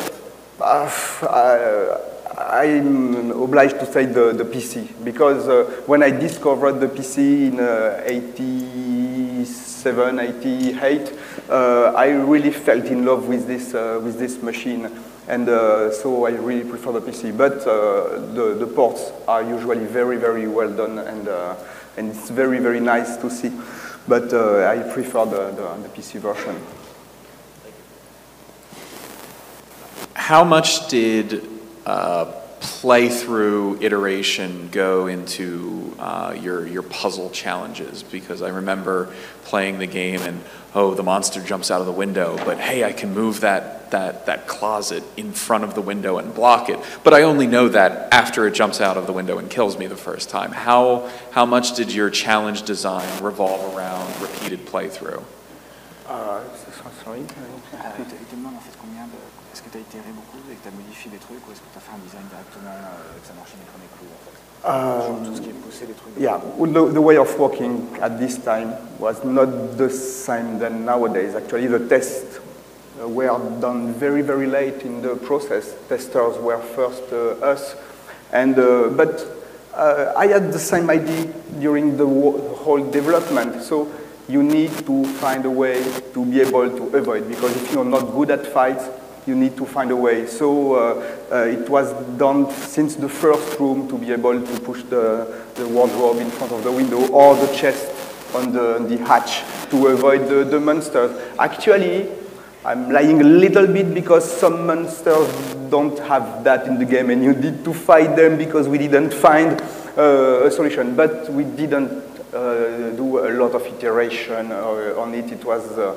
I'm obliged to say the, the PC, because uh, when I discovered the PC in uh, 87, 88, uh, I really felt in love with this, uh, with this machine. And uh, so I really prefer the PC. But uh, the, the ports are usually very, very well done, and, and it's very, very nice to see. But I prefer the, the, the PC version. How much did uh, playthrough iteration go into uh, your your puzzle challenges? Because I remember playing the game and oh, the monster jumps out of the window, but hey, I can move that that that closet in front of the window and block it. But I only know that after it jumps out of the window and kills me the first time. How how much did your challenge design revolve around repeated playthrough? Uh, (laughs) que tu as itéré beaucoup et que tu as modifié des trucs ou est-ce que tu as fait un design directement euh, que ça marchait du premier coup en fait Genre tout ce qui est poussé des trucs. Yeah, the, the way of working at this time was not the same than nowadays. Actually, the tests uh, were done very, very late in the process. Testers were first uh, us, and uh, but uh, I had the same idea during the whole development. So you need to find a way to be able to avoid because if you're not good at fights, you need to find a way. So uh, uh, it was done since the first room to be able to push the, the wardrobe in front of the window or the chest on the, the hatch to avoid the, the monsters. Actually, I'm lying a little bit because some monsters don't have that in the game and you need to fight them because we didn't find uh, a solution. But we didn't uh, do a lot of iteration uh, on it. It was, uh,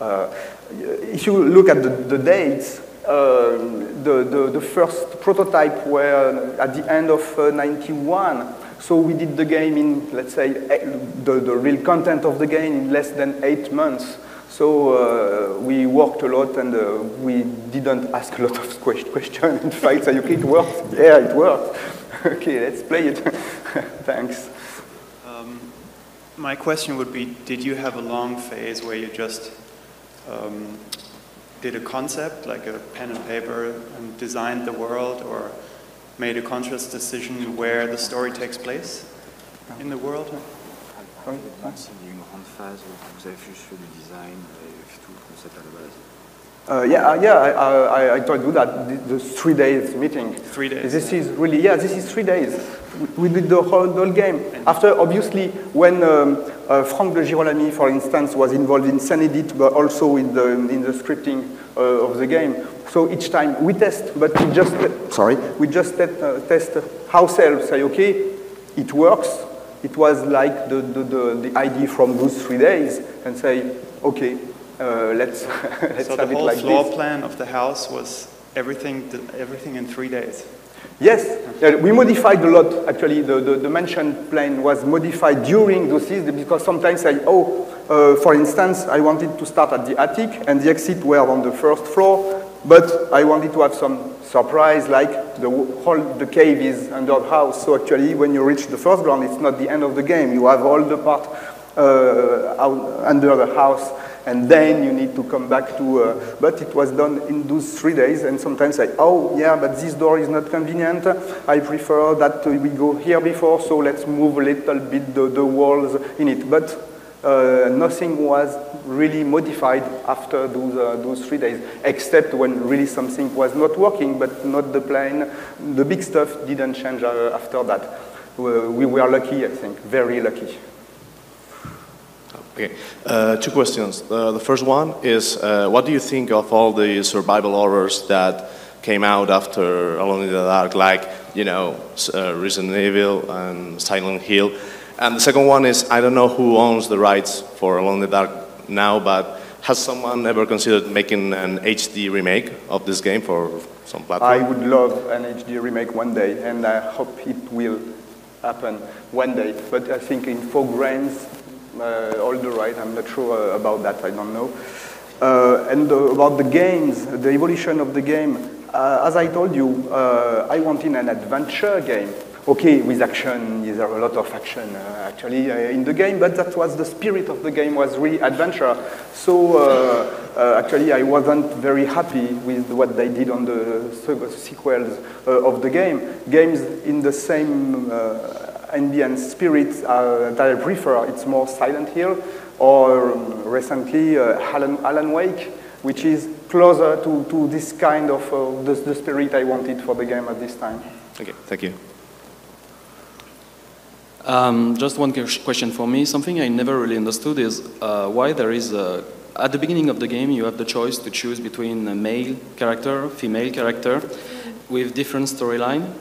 if you look at the, the dates, uh, the, the, the first prototype were at the end of uh, 91. So we did the game in, let's say, the, the real content of the game in less than eight months. So uh, we worked a lot and uh, we didn't ask a lot of (laughs) questions. In fact, say, okay, it works. Yeah, it worked. (laughs) okay, let's play it. (laughs) Thanks. Um, my question would be, did you have a long phase where you just um, did a concept, like a pen and paper, and designed the world, or made a conscious decision where the story takes place in the world? Base. Uh, yeah, uh, yeah, I, I, I told you that the, the three days meeting. Three days, This is really, yeah, this is three days. We did the whole, the whole game. After, obviously, when um, uh, Franck de Girolami, for instance, was involved in SceneEdit, but also in the, in the scripting uh, of the game. So each time we test, but we just, sorry, we just test, uh, test ourselves, say, okay, it works, it was like the, the, the, the idea from those three days and say, okay, uh, let's, (laughs) let's so have the whole like floor this. plan of the house was everything, everything in three days. Yes, uh, we modified a lot. Actually, the, the, the mentioned plan was modified during the season because sometimes I, oh, uh, for instance, I wanted to start at the attic and the exit were on the first floor, but I wanted to have some surprise, like the whole the cave is under the house. So actually, when you reach the first ground, it's not the end of the game. You have all the part uh, out, under the house and then you need to come back to, uh, but it was done in those three days, and sometimes I, oh, yeah, but this door is not convenient, I prefer that we go here before, so let's move a little bit the, the walls in it. But uh, nothing was really modified after those, uh, those three days, except when really something was not working, but not the plane. The big stuff didn't change uh, after that. we were lucky, I think, very lucky. Okay, uh, two questions. Uh, the first one is, uh, what do you think of all the survival horrors that came out after Alone in the Dark, like, you know, uh, Resident Evil and Silent Hill? And the second one is, I don't know who owns the rights for Alone in the Dark now, but has someone ever considered making an HD remake of this game for some platform? I would love an HD remake one day, and I hope it will happen one day. But I think Infogrames, uh, all the right. I'm not sure uh, about that. I don't know. Uh, and about the games, the evolution of the game. as I told you, I wanted an adventure game okay, with action, there are a lot of action uh, actually uh, in the game, but that was the spirit of the game was really adventure. So uh, actually I wasn't very happy with what they did on the sequels of the game. Games in the same ambient spirit uh, that I prefer. It's more Silent Hill or um, recently uh, Alan, Alan, Wake, which is closer to, to this kind of uh, the, the spirit I wanted for the game at this time. Okay, thank you. Um, just one question for me. Something I never really understood is uh, why there is a, at the beginning of the game you have the choice to choose between a male character, female character, with different storyline.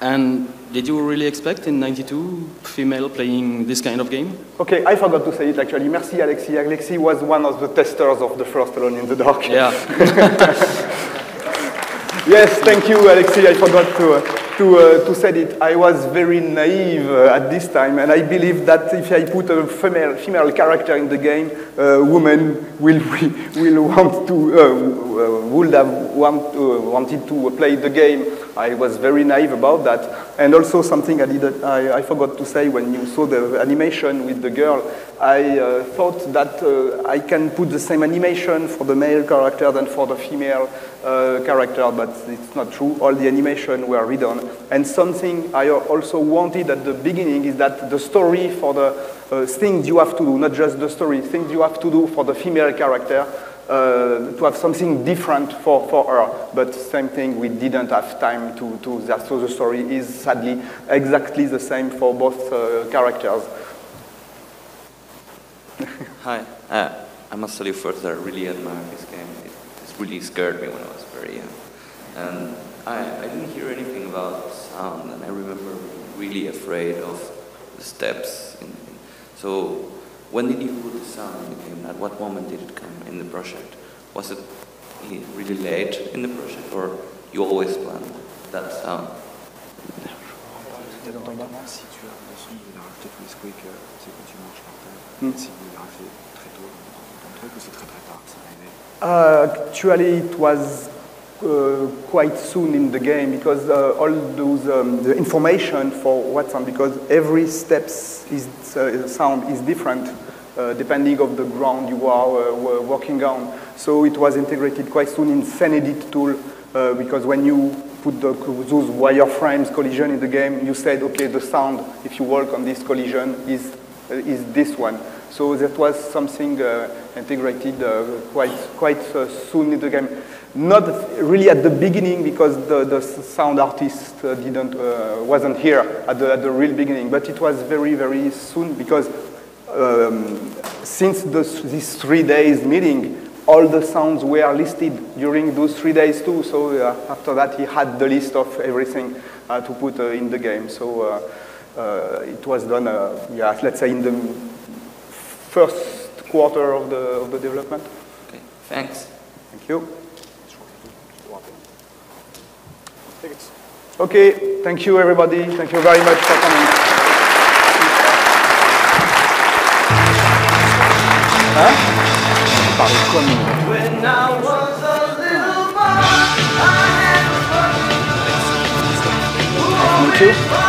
And did you really expect in 92 female playing this kind of game? Okay, I forgot to say it actually. Merci Alexi. Alexi was one of the testers of the first Alone in the Dark. Yeah. (laughs) yes, thank you Alexi. I forgot to, uh, to, uh, to say it. I was very naive uh, at this time and I believe that if I put a female, female character in the game, a woman will, (laughs) will want to, uh, uh, would have want, uh, wanted to play the game I was very naive about that. And also something I, did, I, I forgot to say when you saw the animation with the girl, I uh, thought that uh, I can put the same animation for the male character than for the female uh, character, but it's not true. All the animation were redone. And something I also wanted at the beginning is that the story for the uh, things you have to do, not just the story, things you have to do for the female character, uh, to have something different for, for her. But same thing, we didn't have time to, to that. So the story is sadly exactly the same for both uh, characters. (laughs) Hi, uh, I must tell you first I really admire this game. It, it really scared me when I was very young. And I, I didn't hear anything about sound, and I remember really afraid of the steps. In, so when did you put the sound in the game? At what moment did it come in the project? Was it really late in the project, or you always planned that sound? Uh, actually, it was uh, quite soon in the game because uh, all those um, the information for what's on because every steps is uh, sound is different uh, depending of the ground you are uh, working on. So it was integrated quite soon in SceneEdit tool because when you put the, those wireframes collision in the game, you said, okay, the sound, if you work on this collision, is, is this one. So that was something uh, integrated uh, quite, quite uh, soon in the game. Not really at the beginning because the, the sound artist didn't, wasn't here at the, at the real beginning, but it was very, very soon because um, since this, this three days meeting, all the sounds were listed during those three days too. So uh, after that, he had the list of everything uh, to put uh, in the game. So it was done, yeah, let's say in the first quarter of the, of the development. Okay, thanks. Thank you. Okay, thank you everybody. Thank you very much for coming. Hein Parlez quoi, nous When I was a little boy, I had. Thank you.